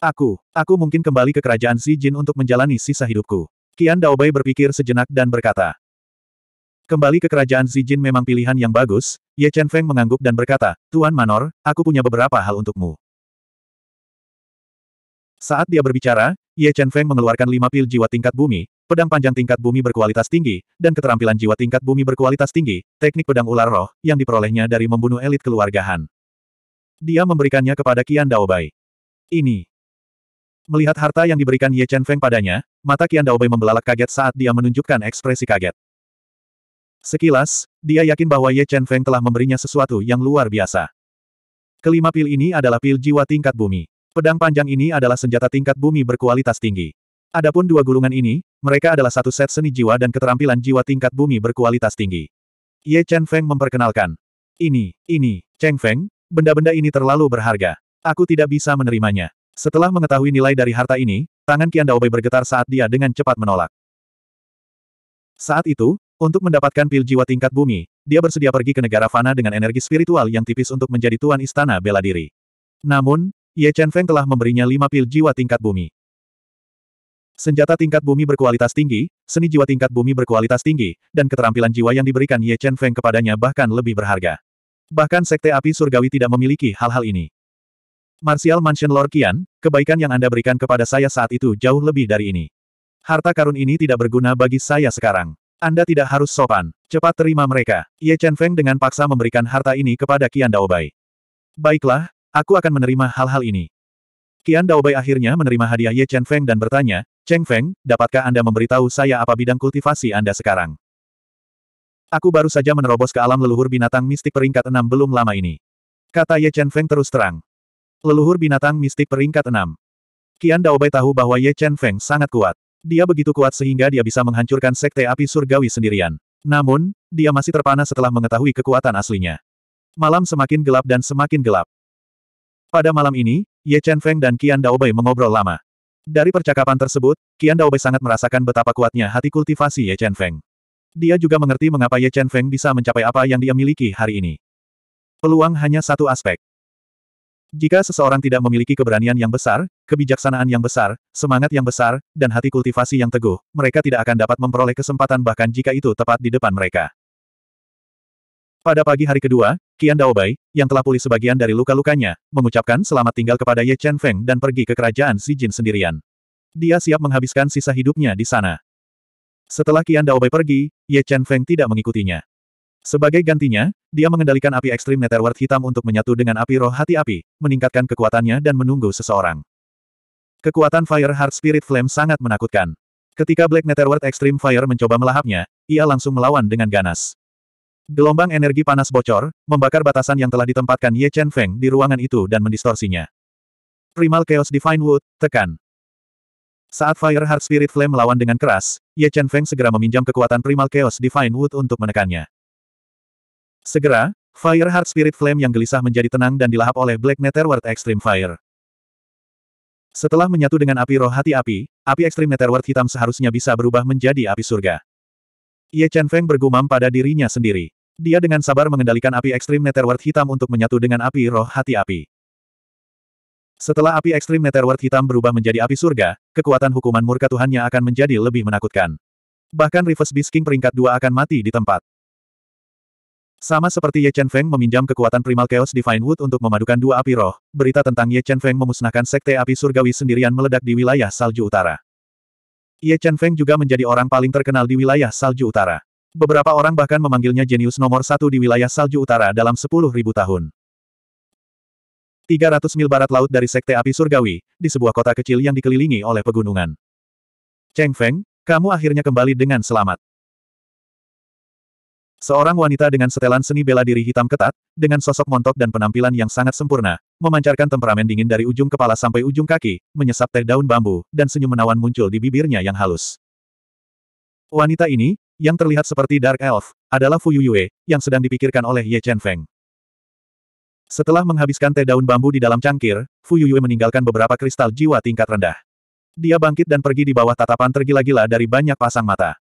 Aku, aku mungkin kembali ke kerajaan Xi Jin untuk menjalani sisa hidupku. Kian Daobai berpikir sejenak dan berkata. Kembali ke kerajaan Xi Jin memang pilihan yang bagus, Ye Chen Feng mengangguk dan berkata, Tuan Manor, aku punya beberapa hal untukmu. Saat dia berbicara, Ye Chen Feng mengeluarkan lima pil jiwa tingkat bumi, pedang panjang tingkat bumi berkualitas tinggi, dan keterampilan jiwa tingkat bumi berkualitas tinggi, teknik pedang ular roh, yang diperolehnya dari membunuh elit keluarga Han. Dia memberikannya kepada Kian Daobai. Ini, Melihat harta yang diberikan Ye Chen Feng padanya, mata Qian Daobei membelalak kaget saat dia menunjukkan ekspresi kaget. Sekilas, dia yakin bahwa Ye Chen Feng telah memberinya sesuatu yang luar biasa. Kelima pil ini adalah pil jiwa tingkat bumi. Pedang panjang ini adalah senjata tingkat bumi berkualitas tinggi. Adapun dua gulungan ini, mereka adalah satu set seni jiwa dan keterampilan jiwa tingkat bumi berkualitas tinggi. Ye Chen Feng memperkenalkan. Ini, ini, Cheng Feng, benda-benda ini terlalu berharga. Aku tidak bisa menerimanya. Setelah mengetahui nilai dari harta ini, tangan Qian Daobei bergetar saat dia dengan cepat menolak. Saat itu, untuk mendapatkan pil jiwa tingkat bumi, dia bersedia pergi ke negara fana dengan energi spiritual yang tipis untuk menjadi tuan istana bela diri. Namun, Ye Chen Feng telah memberinya lima pil jiwa tingkat bumi. Senjata tingkat bumi berkualitas tinggi, seni jiwa tingkat bumi berkualitas tinggi, dan keterampilan jiwa yang diberikan Ye Chen Feng kepadanya bahkan lebih berharga. Bahkan Sekte Api Surgawi tidak memiliki hal-hal ini. Martial Mansion Lord Qian, kebaikan yang Anda berikan kepada saya saat itu jauh lebih dari ini. Harta karun ini tidak berguna bagi saya sekarang. Anda tidak harus sopan. Cepat terima mereka. Ye Chen Feng dengan paksa memberikan harta ini kepada Qian Daobai. Baiklah, aku akan menerima hal-hal ini. Qian Daobai akhirnya menerima hadiah Ye Chen Feng dan bertanya, Cheng Feng, dapatkah Anda memberitahu saya apa bidang kultivasi Anda sekarang? Aku baru saja menerobos ke alam leluhur binatang mistik peringkat enam belum lama ini. Kata Ye Chen Feng terus terang. Leluhur binatang mistik peringkat 6. Qian Daobai tahu bahwa Ye Chen Feng sangat kuat. Dia begitu kuat sehingga dia bisa menghancurkan sekte api surgawi sendirian. Namun, dia masih terpana setelah mengetahui kekuatan aslinya. Malam semakin gelap dan semakin gelap. Pada malam ini, Ye Chen Feng dan Qian Daobai mengobrol lama. Dari percakapan tersebut, Qian Daobai sangat merasakan betapa kuatnya hati kultivasi Ye Chen Feng. Dia juga mengerti mengapa Ye Chen Feng bisa mencapai apa yang dia miliki hari ini. Peluang hanya satu aspek. Jika seseorang tidak memiliki keberanian yang besar, kebijaksanaan yang besar, semangat yang besar, dan hati kultivasi yang teguh, mereka tidak akan dapat memperoleh kesempatan bahkan jika itu tepat di depan mereka. Pada pagi hari kedua, Qian Daobai, yang telah pulih sebagian dari luka-lukanya, mengucapkan selamat tinggal kepada Ye Chen Feng dan pergi ke kerajaan Xi Jin sendirian. Dia siap menghabiskan sisa hidupnya di sana. Setelah Qian Daobai pergi, Ye Chen Feng tidak mengikutinya. Sebagai gantinya, dia mengendalikan api ekstrim Netherworld hitam untuk menyatu dengan api roh hati api, meningkatkan kekuatannya dan menunggu seseorang. Kekuatan Fire Heart Spirit Flame sangat menakutkan. Ketika Black Netherworld Extreme Fire mencoba melahapnya, ia langsung melawan dengan ganas. Gelombang energi panas bocor, membakar batasan yang telah ditempatkan Ye Chen Feng di ruangan itu dan mendistorsinya. Primal Chaos Divine Wood, tekan. Saat Fire Heart Spirit Flame melawan dengan keras, Ye Chen Feng segera meminjam kekuatan Primal Chaos Divine Wood untuk menekannya. Segera, Fire Heart Spirit Flame yang gelisah menjadi tenang dan dilahap oleh Black Netherworld Extreme Fire. Setelah menyatu dengan api roh hati api, api ekstrim Netherworld hitam seharusnya bisa berubah menjadi api surga. Ye Chen Feng bergumam pada dirinya sendiri. Dia dengan sabar mengendalikan api ekstrim Netherworld hitam untuk menyatu dengan api roh hati api. Setelah api ekstrim Netherworld hitam berubah menjadi api surga, kekuatan hukuman murka Tuhannya akan menjadi lebih menakutkan. Bahkan Reverse Beast King peringkat dua akan mati di tempat. Sama seperti Ye Chen Feng meminjam kekuatan Primal Chaos Divine Wood untuk memadukan dua api roh, berita tentang Ye Chen Feng memusnahkan sekte api surgawi sendirian meledak di wilayah salju utara. Ye Chen Feng juga menjadi orang paling terkenal di wilayah salju utara. Beberapa orang bahkan memanggilnya jenius nomor satu di wilayah salju utara dalam 10.000 tahun. 300 mil barat laut dari sekte api surgawi, di sebuah kota kecil yang dikelilingi oleh pegunungan. Cheng Feng, kamu akhirnya kembali dengan selamat. Seorang wanita dengan setelan seni bela diri hitam ketat, dengan sosok montok dan penampilan yang sangat sempurna, memancarkan temperamen dingin dari ujung kepala sampai ujung kaki, menyesap teh daun bambu, dan senyum menawan muncul di bibirnya yang halus. Wanita ini, yang terlihat seperti Dark Elf, adalah Fu Yuyue, yang sedang dipikirkan oleh Ye Chen Feng. Setelah menghabiskan teh daun bambu di dalam cangkir, Fu Yuyue meninggalkan beberapa kristal jiwa tingkat rendah. Dia bangkit dan pergi di bawah tatapan tergila-gila dari banyak pasang mata.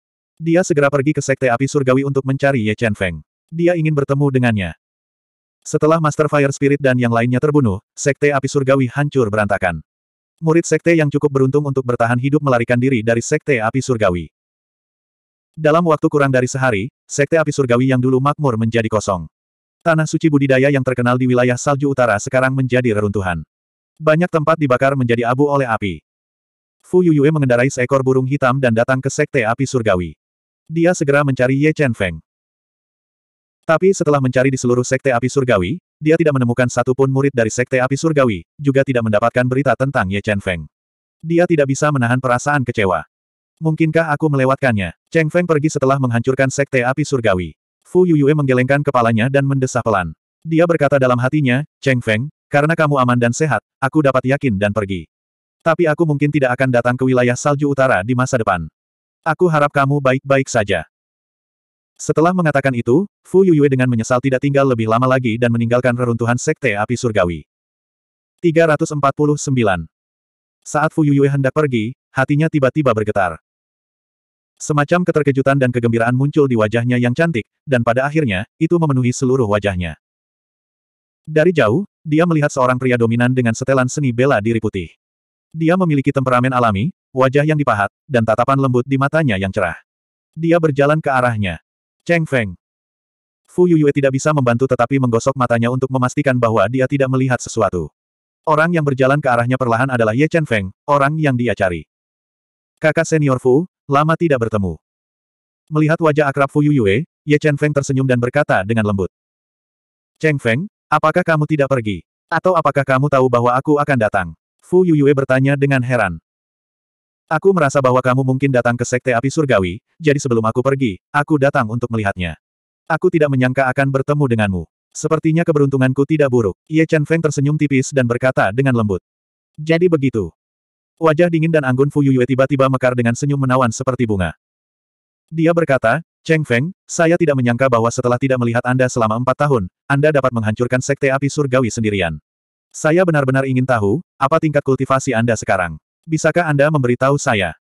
Dia segera pergi ke Sekte Api Surgawi untuk mencari Ye Chen Feng. Dia ingin bertemu dengannya. Setelah Master Fire Spirit dan yang lainnya terbunuh, Sekte Api Surgawi hancur berantakan. Murid Sekte yang cukup beruntung untuk bertahan hidup melarikan diri dari Sekte Api Surgawi. Dalam waktu kurang dari sehari, Sekte Api Surgawi yang dulu makmur menjadi kosong. Tanah suci budidaya yang terkenal di wilayah salju utara sekarang menjadi reruntuhan. Banyak tempat dibakar menjadi abu oleh api. Fu Yuyue mengendarai seekor burung hitam dan datang ke Sekte Api Surgawi. Dia segera mencari Ye Chen Feng. Tapi setelah mencari di seluruh sekte api surgawi, dia tidak menemukan satupun murid dari sekte api surgawi, juga tidak mendapatkan berita tentang Ye Chen Feng. Dia tidak bisa menahan perasaan kecewa. Mungkinkah aku melewatkannya? Cheng Feng pergi setelah menghancurkan sekte api surgawi. Fu Yuyue menggelengkan kepalanya dan mendesah pelan. Dia berkata dalam hatinya, Cheng Feng, karena kamu aman dan sehat, aku dapat yakin dan pergi. Tapi aku mungkin tidak akan datang ke wilayah salju utara di masa depan. Aku harap kamu baik-baik saja. Setelah mengatakan itu, Fu Yuyue dengan menyesal tidak tinggal lebih lama lagi dan meninggalkan reruntuhan Sekte Api Surgawi. 349. Saat Fu Yuyue hendak pergi, hatinya tiba-tiba bergetar. Semacam keterkejutan dan kegembiraan muncul di wajahnya yang cantik, dan pada akhirnya, itu memenuhi seluruh wajahnya. Dari jauh, dia melihat seorang pria dominan dengan setelan seni bela diri putih. Dia memiliki temperamen alami, wajah yang dipahat, dan tatapan lembut di matanya yang cerah. Dia berjalan ke arahnya. Cheng Feng. Fu Yuyue tidak bisa membantu tetapi menggosok matanya untuk memastikan bahwa dia tidak melihat sesuatu. Orang yang berjalan ke arahnya perlahan adalah Ye Chen Feng, orang yang dia cari. Kakak senior Fu, lama tidak bertemu. Melihat wajah akrab Fu Yuyue, Ye Chen Feng tersenyum dan berkata dengan lembut. Cheng Feng, apakah kamu tidak pergi? Atau apakah kamu tahu bahwa aku akan datang? Fu Yuyue bertanya dengan heran. Aku merasa bahwa kamu mungkin datang ke Sekte Api Surgawi, jadi sebelum aku pergi, aku datang untuk melihatnya. Aku tidak menyangka akan bertemu denganmu. Sepertinya keberuntunganku tidak buruk. Ye Chen Feng tersenyum tipis dan berkata dengan lembut. Jadi begitu. Wajah dingin dan anggun Fu Yuyue tiba-tiba mekar dengan senyum menawan seperti bunga. Dia berkata, Cheng Feng, saya tidak menyangka bahwa setelah tidak melihat Anda selama empat tahun, Anda dapat menghancurkan Sekte Api Surgawi sendirian. Saya benar-benar ingin tahu, apa tingkat kultivasi Anda sekarang? Bisakah Anda memberitahu saya?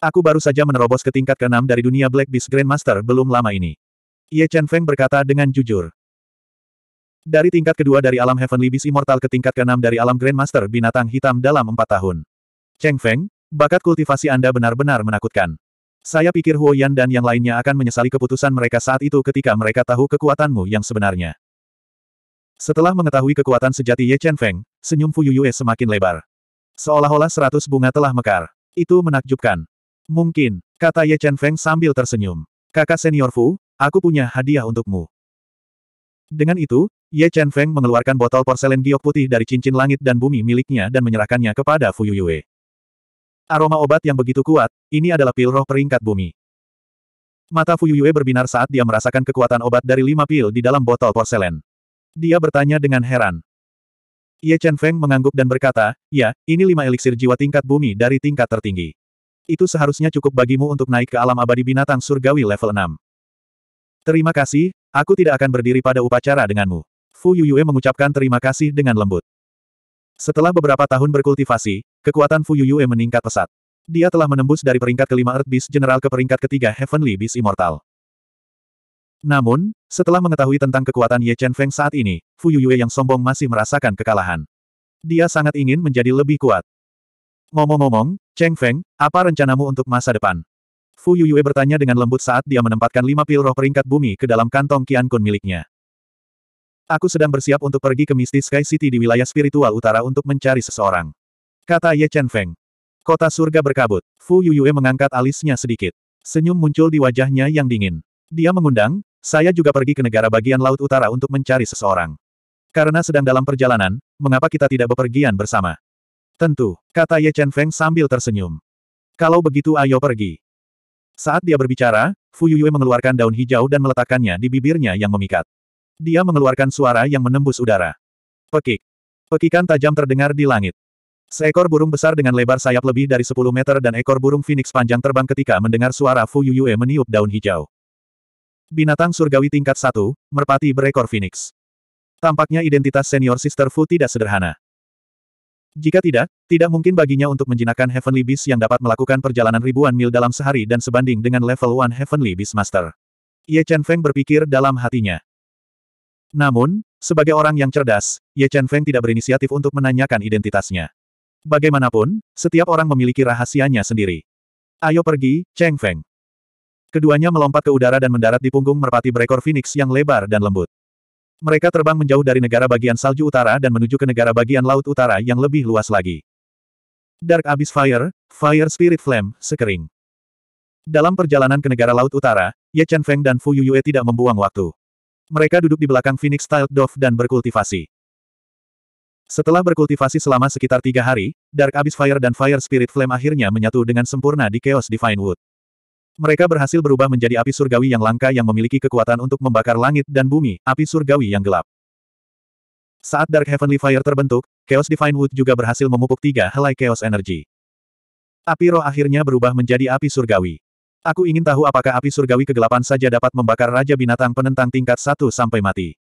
Aku baru saja menerobos ke tingkat ke-6 dari dunia Black Beast Grandmaster belum lama ini. Ye Chen Feng berkata dengan jujur. Dari tingkat kedua dari alam Heavenly Beast Immortal ke tingkat ke-6 dari alam Grandmaster binatang hitam dalam empat tahun. Cheng Feng, bakat kultivasi Anda benar-benar menakutkan. Saya pikir Huo Yan dan yang lainnya akan menyesali keputusan mereka saat itu ketika mereka tahu kekuatanmu yang sebenarnya. Setelah mengetahui kekuatan sejati Ye Chen Feng, senyum Fu Yuyue semakin lebar. Seolah-olah seratus bunga telah mekar. Itu menakjubkan. Mungkin, kata Ye Chen Feng sambil tersenyum. Kakak senior Fu, aku punya hadiah untukmu. Dengan itu, Ye Chen Feng mengeluarkan botol porselen giok putih dari cincin langit dan bumi miliknya dan menyerahkannya kepada Fu Yuyue. Aroma obat yang begitu kuat, ini adalah pil roh peringkat bumi. Mata Fu Yuyue berbinar saat dia merasakan kekuatan obat dari lima pil di dalam botol porselen. Dia bertanya dengan heran. Ye Chen Feng mengangguk dan berkata, ya, ini lima eliksir jiwa tingkat bumi dari tingkat tertinggi. Itu seharusnya cukup bagimu untuk naik ke alam abadi binatang surgawi level 6. Terima kasih, aku tidak akan berdiri pada upacara denganmu. Fu Yuyue mengucapkan terima kasih dengan lembut. Setelah beberapa tahun berkultivasi, kekuatan Fu Yuyue meningkat pesat. Dia telah menembus dari peringkat kelima Earth Beast General ke peringkat ketiga Heavenly Beast Immortal. Namun, setelah mengetahui tentang kekuatan Ye Chen Feng saat ini, Fu Yuyue yang sombong masih merasakan kekalahan. Dia sangat ingin menjadi lebih kuat. Ngomong-ngomong, Cheng Feng, apa rencanamu untuk masa depan? Fu Yuyue bertanya dengan lembut saat dia menempatkan lima pil roh peringkat bumi ke dalam kantong Qian Kun miliknya. Aku sedang bersiap untuk pergi ke Misty Sky City di wilayah spiritual utara untuk mencari seseorang. Kata Ye Chen Feng. Kota surga berkabut. Fu Yuyue mengangkat alisnya sedikit. Senyum muncul di wajahnya yang dingin. Dia mengundang, saya juga pergi ke negara bagian laut utara untuk mencari seseorang. Karena sedang dalam perjalanan, mengapa kita tidak bepergian bersama? Tentu, kata Ye Chen Feng sambil tersenyum. Kalau begitu ayo pergi. Saat dia berbicara, Fu Yuyue mengeluarkan daun hijau dan meletakkannya di bibirnya yang memikat. Dia mengeluarkan suara yang menembus udara. Pekik. Pekikan tajam terdengar di langit. Seekor burung besar dengan lebar sayap lebih dari 10 meter dan ekor burung phoenix panjang terbang ketika mendengar suara Fu Yuyue meniup daun hijau. Binatang surgawi tingkat 1, merpati berekor phoenix. Tampaknya identitas senior Sister Fu tidak sederhana. Jika tidak, tidak mungkin baginya untuk menjinakkan Heavenly Beast yang dapat melakukan perjalanan ribuan mil dalam sehari dan sebanding dengan level 1 Heavenly Beast Master. Ye Chen Feng berpikir dalam hatinya. Namun, sebagai orang yang cerdas, Ye Chen Feng tidak berinisiatif untuk menanyakan identitasnya. Bagaimanapun, setiap orang memiliki rahasianya sendiri. Ayo pergi, Cheng Feng. Keduanya melompat ke udara dan mendarat di punggung merpati berekor phoenix yang lebar dan lembut. Mereka terbang menjauh dari negara bagian salju utara dan menuju ke negara bagian laut utara yang lebih luas lagi. Dark Abyss Fire, Fire Spirit Flame, sekering. Dalam perjalanan ke negara laut utara, Ye Chen Feng dan Fu Yuyue tidak membuang waktu. Mereka duduk di belakang Phoenix Style Dove dan berkultivasi. Setelah berkultivasi selama sekitar tiga hari, Dark Abyss Fire dan Fire Spirit Flame akhirnya menyatu dengan sempurna di Chaos Divine Wood. Mereka berhasil berubah menjadi api surgawi yang langka yang memiliki kekuatan untuk membakar langit dan bumi, api surgawi yang gelap. Saat Dark Heavenly Fire terbentuk, Chaos Divine Wood juga berhasil memupuk tiga helai Chaos Energy. Api roh akhirnya berubah menjadi api surgawi. Aku ingin tahu apakah api surgawi kegelapan saja dapat membakar Raja Binatang penentang tingkat satu sampai mati.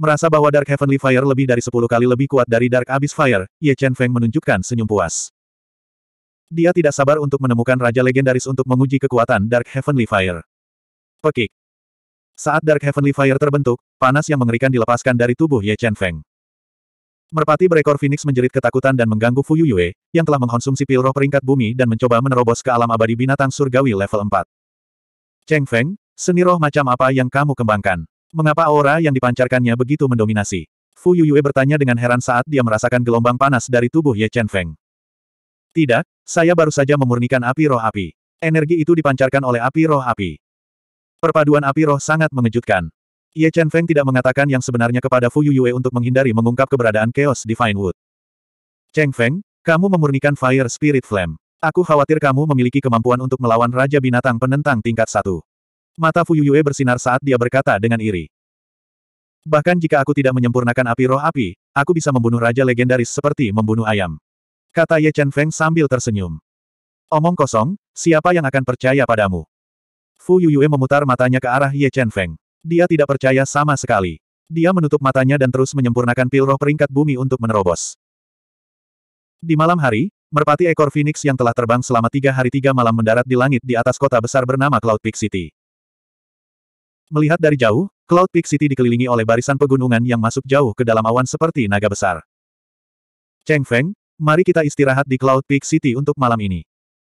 Merasa bahwa Dark Heavenly Fire lebih dari sepuluh kali lebih kuat dari Dark Abyss Fire, Ye Chen Feng menunjukkan senyum puas. Dia tidak sabar untuk menemukan Raja Legendaris untuk menguji kekuatan Dark Heavenly Fire. Pekik. Saat Dark Heavenly Fire terbentuk, panas yang mengerikan dilepaskan dari tubuh Ye Chen Feng. Merpati berekor Phoenix menjerit ketakutan dan mengganggu Fu Yuyue, yang telah mengkonsumsi pil roh peringkat bumi dan mencoba menerobos ke alam abadi binatang surgawi level 4. Cheng Feng, seni roh macam apa yang kamu kembangkan? Mengapa aura yang dipancarkannya begitu mendominasi? Fu Yuyue bertanya dengan heran saat dia merasakan gelombang panas dari tubuh Ye Chen Feng. Tidak, saya baru saja memurnikan api roh api. Energi itu dipancarkan oleh api roh api. Perpaduan api roh sangat mengejutkan. Ye Chen Feng tidak mengatakan yang sebenarnya kepada Fu Yuyue untuk menghindari mengungkap keberadaan Chaos Divine Wood. Cheng Feng, kamu memurnikan Fire Spirit Flame. Aku khawatir kamu memiliki kemampuan untuk melawan Raja Binatang penentang tingkat satu. Mata Fu Yuyue bersinar saat dia berkata dengan iri. Bahkan jika aku tidak menyempurnakan api roh api, aku bisa membunuh raja legendaris seperti membunuh ayam. Kata Ye Chen Feng sambil tersenyum. Omong kosong, siapa yang akan percaya padamu? Fu Yuyue memutar matanya ke arah Ye Chen Feng. Dia tidak percaya sama sekali. Dia menutup matanya dan terus menyempurnakan pil roh peringkat bumi untuk menerobos. Di malam hari, merpati ekor Phoenix yang telah terbang selama tiga hari tiga malam mendarat di langit di atas kota besar bernama Cloud Peak City. Melihat dari jauh, Cloud Peak City dikelilingi oleh barisan pegunungan yang masuk jauh ke dalam awan seperti naga besar. Cheng Feng, mari kita istirahat di Cloud Peak City untuk malam ini.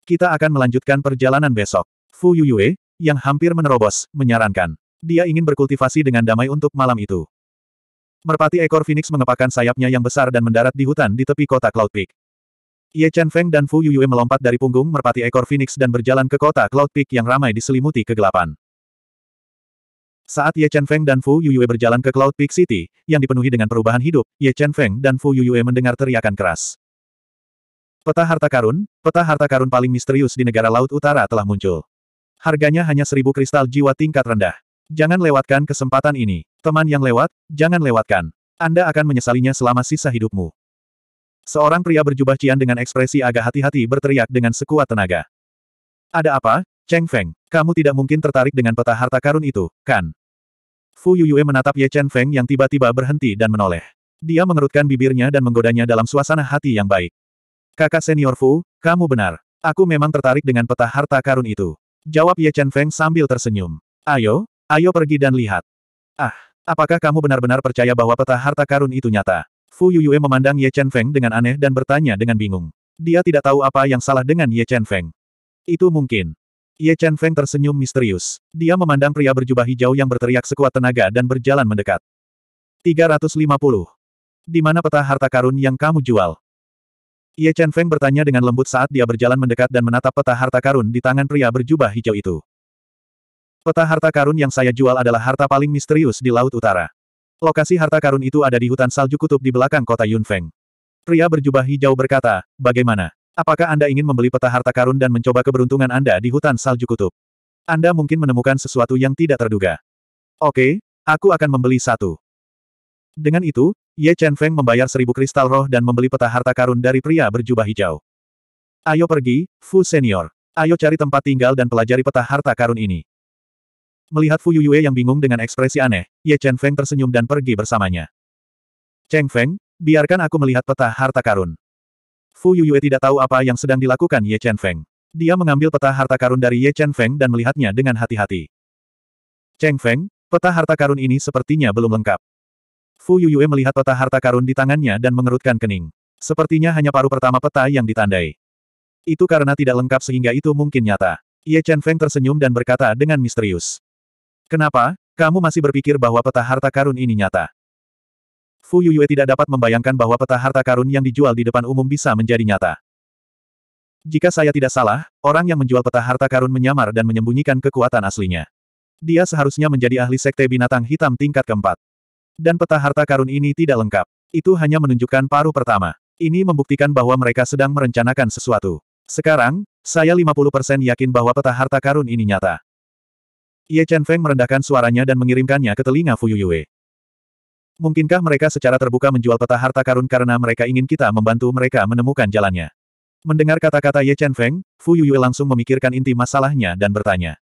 Kita akan melanjutkan perjalanan besok. Fu Yuyue, yang hampir menerobos, menyarankan. Dia ingin berkultivasi dengan damai untuk malam itu. Merpati ekor Phoenix mengepakkan sayapnya yang besar dan mendarat di hutan di tepi kota Cloud Peak. Ye Chen Feng dan Fu Yuyue melompat dari punggung merpati ekor Phoenix dan berjalan ke kota Cloud Peak yang ramai diselimuti kegelapan. Saat Ye Chen Feng dan Fu Yuyue berjalan ke Cloud Peak City, yang dipenuhi dengan perubahan hidup, Ye Chen Feng dan Fu Yuyue mendengar teriakan keras. Peta harta karun, peta harta karun paling misterius di negara Laut Utara telah muncul. Harganya hanya seribu kristal jiwa tingkat rendah. Jangan lewatkan kesempatan ini. Teman yang lewat, jangan lewatkan. Anda akan menyesalinya selama sisa hidupmu. Seorang pria berjubah cian dengan ekspresi agak hati-hati berteriak dengan sekuat tenaga. Ada apa, Cheng Feng? Kamu tidak mungkin tertarik dengan peta harta karun itu, kan? Fu Yuyue menatap Ye Chen Feng yang tiba-tiba berhenti dan menoleh. Dia mengerutkan bibirnya dan menggodanya dalam suasana hati yang baik. Kakak senior Fu, kamu benar. Aku memang tertarik dengan peta harta karun itu. Jawab Ye Chen Feng sambil tersenyum. Ayo, ayo pergi dan lihat. Ah, apakah kamu benar-benar percaya bahwa peta harta karun itu nyata? Fu Yuyue memandang Ye Chen Feng dengan aneh dan bertanya dengan bingung. Dia tidak tahu apa yang salah dengan Ye Chen Feng. Itu mungkin. Ye Chen Feng tersenyum misterius. Dia memandang pria berjubah hijau yang berteriak sekuat tenaga dan berjalan mendekat. 350. Di mana peta harta karun yang kamu jual? Ye Chen Feng bertanya dengan lembut saat dia berjalan mendekat dan menatap peta harta karun di tangan pria berjubah hijau itu. Peta harta karun yang saya jual adalah harta paling misterius di Laut Utara. Lokasi harta karun itu ada di hutan salju kutub di belakang kota Yunfeng. Pria berjubah hijau berkata, bagaimana? Apakah Anda ingin membeli peta harta karun dan mencoba keberuntungan Anda di hutan salju kutub? Anda mungkin menemukan sesuatu yang tidak terduga. Oke, aku akan membeli satu. Dengan itu, Ye Chen Feng membayar seribu kristal roh dan membeli peta harta karun dari pria berjubah hijau. Ayo pergi, Fu Senior. Ayo cari tempat tinggal dan pelajari peta harta karun ini. Melihat Fu Yuyue yang bingung dengan ekspresi aneh, Ye Chen Feng tersenyum dan pergi bersamanya. Cheng Feng, biarkan aku melihat peta harta karun. Fu Yuyue tidak tahu apa yang sedang dilakukan Ye Chen Feng. Dia mengambil peta harta karun dari Ye Chen Feng dan melihatnya dengan hati-hati. Cheng Feng, peta harta karun ini sepertinya belum lengkap. Fu Yuyue melihat peta harta karun di tangannya dan mengerutkan kening. Sepertinya hanya paruh pertama peta yang ditandai. Itu karena tidak lengkap sehingga itu mungkin nyata. Ye Chen Feng tersenyum dan berkata dengan misterius. Kenapa, kamu masih berpikir bahwa peta harta karun ini nyata? Fu Yuyue tidak dapat membayangkan bahwa peta harta karun yang dijual di depan umum bisa menjadi nyata. Jika saya tidak salah, orang yang menjual peta harta karun menyamar dan menyembunyikan kekuatan aslinya. Dia seharusnya menjadi ahli sekte binatang hitam tingkat keempat. Dan peta harta karun ini tidak lengkap. Itu hanya menunjukkan paruh pertama. Ini membuktikan bahwa mereka sedang merencanakan sesuatu. Sekarang, saya 50% yakin bahwa peta harta karun ini nyata. Ye Chen Feng merendahkan suaranya dan mengirimkannya ke telinga Fu Yuyue. Mungkinkah mereka secara terbuka menjual peta harta karun karena mereka ingin kita membantu mereka menemukan jalannya? Mendengar kata-kata Ye Chen Feng, Fu Yuyue langsung memikirkan inti masalahnya dan bertanya.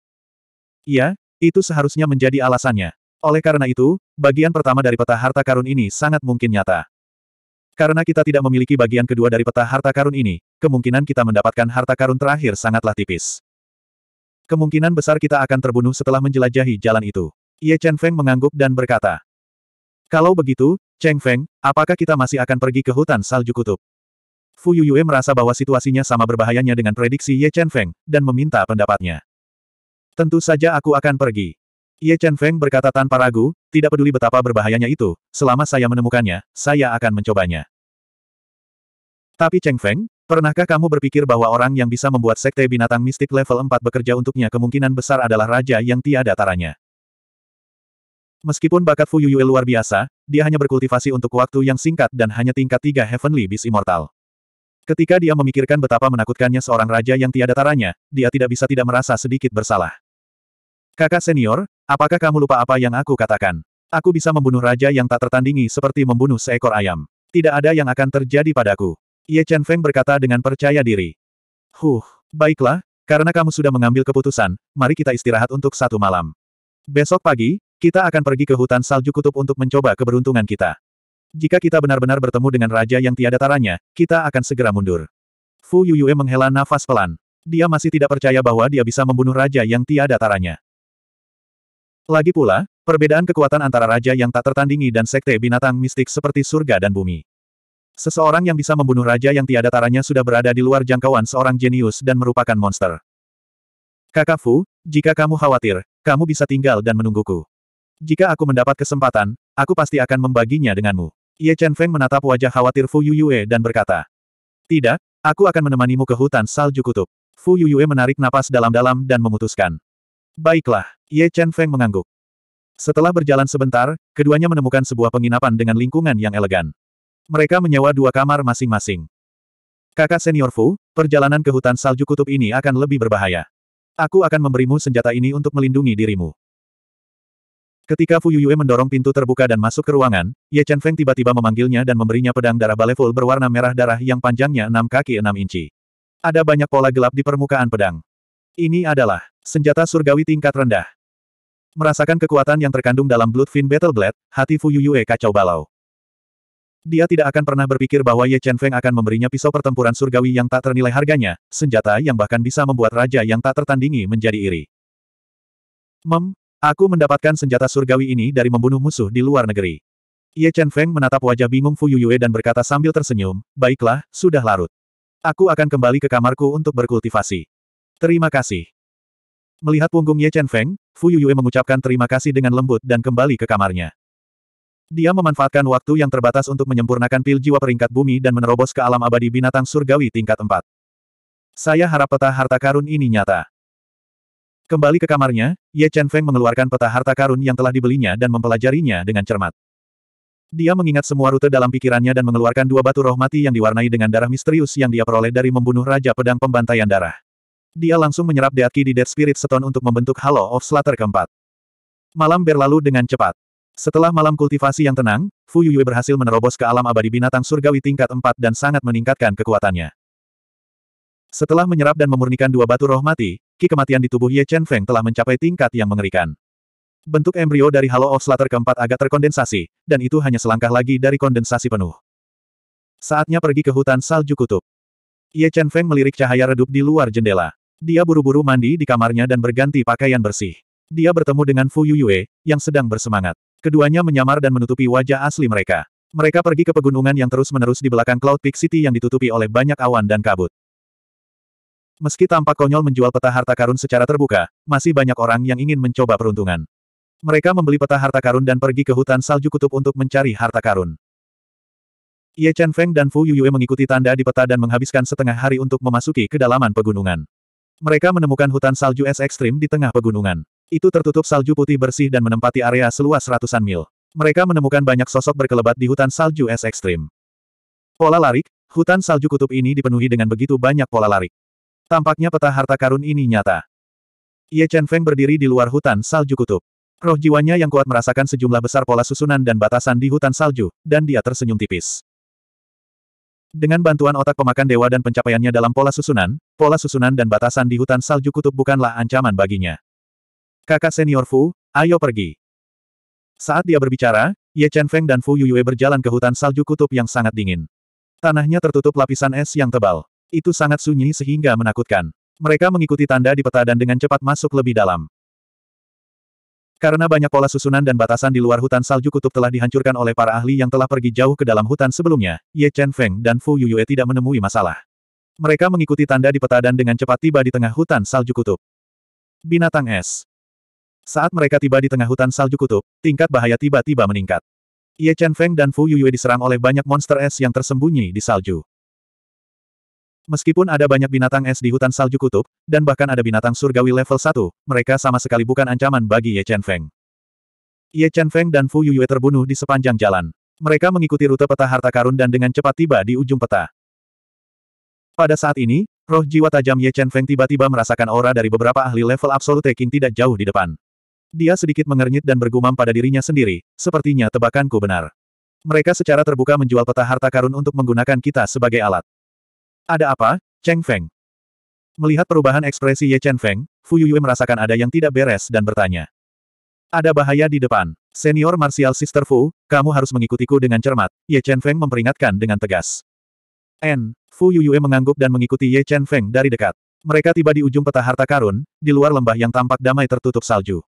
Iya, itu seharusnya menjadi alasannya. Oleh karena itu, bagian pertama dari peta harta karun ini sangat mungkin nyata. Karena kita tidak memiliki bagian kedua dari peta harta karun ini, kemungkinan kita mendapatkan harta karun terakhir sangatlah tipis. Kemungkinan besar kita akan terbunuh setelah menjelajahi jalan itu. Ye Chen Feng mengangguk dan berkata, kalau begitu, Cheng Feng, apakah kita masih akan pergi ke hutan salju kutub? Fu Yuyue merasa bahwa situasinya sama berbahayanya dengan prediksi Ye Chen Feng, dan meminta pendapatnya. Tentu saja aku akan pergi. Ye Chen Feng berkata tanpa ragu, tidak peduli betapa berbahayanya itu, selama saya menemukannya, saya akan mencobanya. Tapi Cheng Feng, pernahkah kamu berpikir bahwa orang yang bisa membuat sekte binatang mistik level 4 bekerja untuknya kemungkinan besar adalah raja yang tiada taranya? Meskipun bakat Fu Yuyue luar biasa, dia hanya berkultivasi untuk waktu yang singkat dan hanya tingkat tiga Heavenly Beast Immortal. Ketika dia memikirkan betapa menakutkannya seorang raja yang tiada taranya, dia tidak bisa tidak merasa sedikit bersalah. Kakak senior, apakah kamu lupa apa yang aku katakan? Aku bisa membunuh raja yang tak tertandingi seperti membunuh seekor ayam. Tidak ada yang akan terjadi padaku. Ye Chen Feng berkata dengan percaya diri. Huh, baiklah, karena kamu sudah mengambil keputusan, mari kita istirahat untuk satu malam. Besok pagi, kita akan pergi ke hutan salju kutub untuk mencoba keberuntungan kita. Jika kita benar-benar bertemu dengan raja yang tiada taranya, kita akan segera mundur. Fu Yuyue menghela nafas pelan. Dia masih tidak percaya bahwa dia bisa membunuh raja yang tiada taranya. Lagi pula, perbedaan kekuatan antara raja yang tak tertandingi dan sekte binatang mistik seperti surga dan bumi. Seseorang yang bisa membunuh raja yang tiada taranya sudah berada di luar jangkauan seorang jenius dan merupakan monster. Kakak Fu, jika kamu khawatir, kamu bisa tinggal dan menungguku. Jika aku mendapat kesempatan, aku pasti akan membaginya denganmu. Ye Chen Feng menatap wajah khawatir Fu Yuyue dan berkata. Tidak, aku akan menemanimu ke hutan salju kutub. Fu Yuyue menarik napas dalam-dalam dan memutuskan. Baiklah, Ye Chen Feng mengangguk. Setelah berjalan sebentar, keduanya menemukan sebuah penginapan dengan lingkungan yang elegan. Mereka menyewa dua kamar masing-masing. Kakak senior Fu, perjalanan ke hutan salju kutub ini akan lebih berbahaya. Aku akan memberimu senjata ini untuk melindungi dirimu. Ketika Fu Yuyue mendorong pintu terbuka dan masuk ke ruangan, Ye Chen Feng tiba-tiba memanggilnya dan memberinya pedang darah baleful berwarna merah darah yang panjangnya 6 kaki 6 inci. Ada banyak pola gelap di permukaan pedang. Ini adalah senjata surgawi tingkat rendah. Merasakan kekuatan yang terkandung dalam Bloodfin Battle Blade, hati Fu Yuyue kacau balau. Dia tidak akan pernah berpikir bahwa Ye Chen Feng akan memberinya pisau pertempuran surgawi yang tak ternilai harganya, senjata yang bahkan bisa membuat raja yang tak tertandingi menjadi iri. Mem, aku mendapatkan senjata surgawi ini dari membunuh musuh di luar negeri. Ye Chen Feng menatap wajah bingung Fu Yuyue dan berkata sambil tersenyum, baiklah, sudah larut. Aku akan kembali ke kamarku untuk berkultivasi. Terima kasih. Melihat punggung Ye Chen Feng, Fu Yuyue mengucapkan terima kasih dengan lembut dan kembali ke kamarnya. Dia memanfaatkan waktu yang terbatas untuk menyempurnakan pil jiwa peringkat bumi dan menerobos ke alam abadi binatang surgawi tingkat 4. Saya harap peta harta karun ini nyata. Kembali ke kamarnya, Ye Chen Feng mengeluarkan peta harta karun yang telah dibelinya dan mempelajarinya dengan cermat. Dia mengingat semua rute dalam pikirannya dan mengeluarkan dua batu roh mati yang diwarnai dengan darah misterius yang dia peroleh dari membunuh Raja Pedang Pembantaian Darah. Dia langsung menyerap Death Key di Dead Spirit Stone untuk membentuk Halo of Slaughter keempat. Malam berlalu dengan cepat. Setelah malam kultivasi yang tenang, Fu Yuyue berhasil menerobos ke alam abadi binatang surgawi tingkat 4 dan sangat meningkatkan kekuatannya. Setelah menyerap dan memurnikan dua batu roh mati, ki kematian di tubuh Ye Chen Feng telah mencapai tingkat yang mengerikan. Bentuk embrio dari Halo of Slaughter keempat agak terkondensasi, dan itu hanya selangkah lagi dari kondensasi penuh. Saatnya pergi ke hutan salju kutub. Ye Chen Feng melirik cahaya redup di luar jendela. Dia buru-buru mandi di kamarnya dan berganti pakaian bersih. Dia bertemu dengan Fu Yuyue, yang sedang bersemangat. Keduanya menyamar dan menutupi wajah asli mereka. Mereka pergi ke pegunungan yang terus-menerus di belakang Cloud Peak City yang ditutupi oleh banyak awan dan kabut. Meski tampak konyol menjual peta harta karun secara terbuka, masih banyak orang yang ingin mencoba peruntungan. Mereka membeli peta harta karun dan pergi ke hutan salju kutub untuk mencari harta karun. Ye Chen Feng dan Fu Yuyue mengikuti tanda di peta dan menghabiskan setengah hari untuk memasuki kedalaman pegunungan. Mereka menemukan hutan salju es ekstrim di tengah pegunungan. Itu tertutup salju putih bersih dan menempati area seluas ratusan mil. Mereka menemukan banyak sosok berkelebat di hutan salju es ekstrim. Pola larik, hutan salju kutub ini dipenuhi dengan begitu banyak pola larik. Tampaknya peta harta karun ini nyata. Ye Chen Feng berdiri di luar hutan salju kutub. Roh jiwanya yang kuat merasakan sejumlah besar pola susunan dan batasan di hutan salju, dan dia tersenyum tipis. Dengan bantuan otak pemakan dewa dan pencapaiannya dalam pola susunan, pola susunan dan batasan di hutan salju kutub bukanlah ancaman baginya. Kakak senior Fu, ayo pergi. Saat dia berbicara, Ye Chen Feng dan Fu Yuyue berjalan ke hutan salju kutub yang sangat dingin. Tanahnya tertutup lapisan es yang tebal. Itu sangat sunyi sehingga menakutkan. Mereka mengikuti tanda di peta dan dengan cepat masuk lebih dalam. Karena banyak pola susunan dan batasan di luar hutan salju kutub telah dihancurkan oleh para ahli yang telah pergi jauh ke dalam hutan sebelumnya, Ye Chen Feng dan Fu Yuyue tidak menemui masalah. Mereka mengikuti tanda di peta dan dengan cepat tiba di tengah hutan salju kutub. Binatang es. Saat mereka tiba di tengah hutan salju kutub, tingkat bahaya tiba-tiba meningkat. Ye Chen Feng dan Fu Yuyue diserang oleh banyak monster es yang tersembunyi di salju. Meskipun ada banyak binatang es di hutan salju kutub, dan bahkan ada binatang surgawi level 1, mereka sama sekali bukan ancaman bagi Ye Chen Feng. Ye Chen Feng dan Fu Yuyue terbunuh di sepanjang jalan. Mereka mengikuti rute peta harta karun dan dengan cepat tiba di ujung peta. Pada saat ini, roh jiwa tajam Ye Chen Feng tiba-tiba merasakan aura dari beberapa ahli level Absolute King tidak jauh di depan. Dia sedikit mengernyit dan bergumam pada dirinya sendiri, sepertinya tebakanku benar. Mereka secara terbuka menjual peta harta karun untuk menggunakan kita sebagai alat. Ada apa, Cheng Feng? Melihat perubahan ekspresi Ye Chen Feng, Fu Yuyue merasakan ada yang tidak beres dan bertanya. Ada bahaya di depan. Senior Martial Sister Fu, kamu harus mengikutiku dengan cermat, Ye Chen Feng memperingatkan dengan tegas. N. Fu Yuyue mengangguk dan mengikuti Ye Chen Feng dari dekat. Mereka tiba di ujung peta harta karun, di luar lembah yang tampak damai tertutup salju.